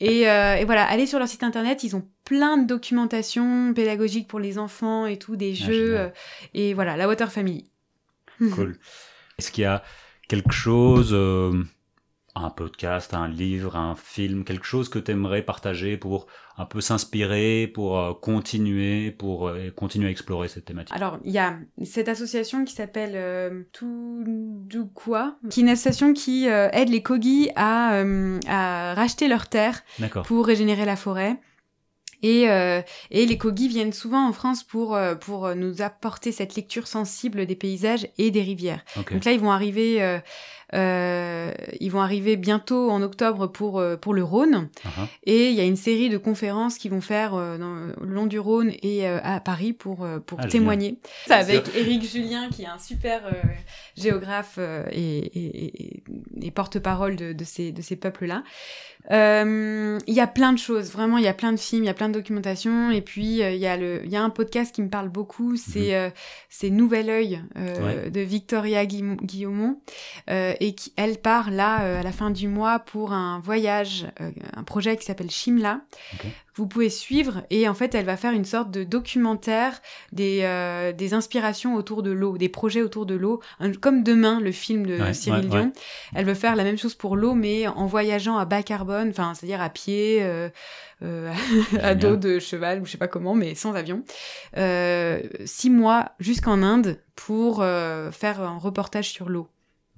Et, euh, et voilà, aller sur leur site internet, ils ont plein de documentation pédagogique pour les enfants et tout, des Ah, jeux. euh, et voilà, la Water Family. Cool. Est-ce qu'il y a quelque chose, euh, un podcast, un livre, un film, quelque chose que tu aimerais partager pour un peu s'inspirer, pour euh, continuer, pour euh, continuer à explorer cette thématique? Alors, il y a cette association qui s'appelle euh, Tudukwa, qui est une association qui euh, aide les Kogi à, euh, à racheter leurs terres pour régénérer la forêt. Et, euh, et les Kogi viennent souvent en France pour, pour nous apporter cette lecture sensible des paysages et des rivières. Donc là, ils vont arriver, euh, ils vont arriver bientôt en octobre pour, euh, pour le Rhône. Uh-huh. Et il y a une série de conférences qu'ils vont faire euh, dans, le long du Rhône et euh, à Paris pour, euh, pour Ah, témoigner. C'est avec Éric Julien, qui est un super euh, géographe euh, et, et- et- et porte-parole de, de ces, de ces peuples-là. Euh, Il y a plein de choses, vraiment, il y a plein de films, il y a plein de documentation. Et puis, euh, il y, a le- il y a un podcast qui me parle beaucoup, c'est euh, c'est Nouvel Oeil euh, Ouais. de Victoria Guillaumont. Et qui, elle part là, euh, à la fin du mois, pour un voyage, euh, un projet qui s'appelle Shimla. Vous pouvez suivre et en fait elle va faire une sorte de documentaire des, euh, des inspirations autour de l'eau, des projets autour de l'eau, comme demain le film de Ouais, Cyril ouais, Dion. Elle veut faire la même chose pour l'eau mais en voyageant à bas carbone, enfin c'est-à-dire à pied, euh, (laughs) à dos de cheval ou je sais pas comment, mais sans avion. Euh, six mois jusqu'en Inde pour euh, faire un reportage sur l'eau.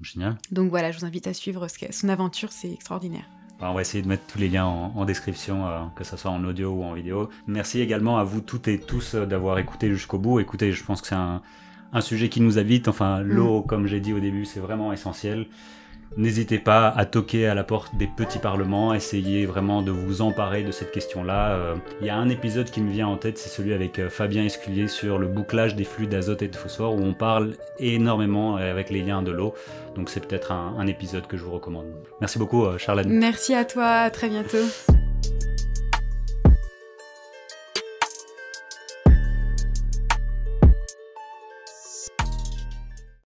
Génial. Donc voilà, je vous invite à suivre ce son aventure, c'est extraordinaire. On va essayer de mettre tous les liens en, en description, euh, que ce soit en audio ou en vidéo. Merci également à vous toutes et tous euh, d'avoir écouté jusqu'au bout. Écoutez, je pense que c'est un, un sujet qui nous habite. Enfin, l'eau, comme j'ai dit au début, c'est vraiment essentiel. N'hésitez pas à toquer à la porte des petits parlements, essayez vraiment de vous emparer de cette question-là. Euh, Il y a un épisode qui me vient en tête, c'est celui avec euh, Fabien Esculier sur le bouclage des flux d'azote et de phosphore, où on parle énormément euh, avec les liens de l'eau. Donc c'est peut-être un, épisode que je vous recommande. Merci beaucoup, euh, Charlène. Merci à toi, à très bientôt.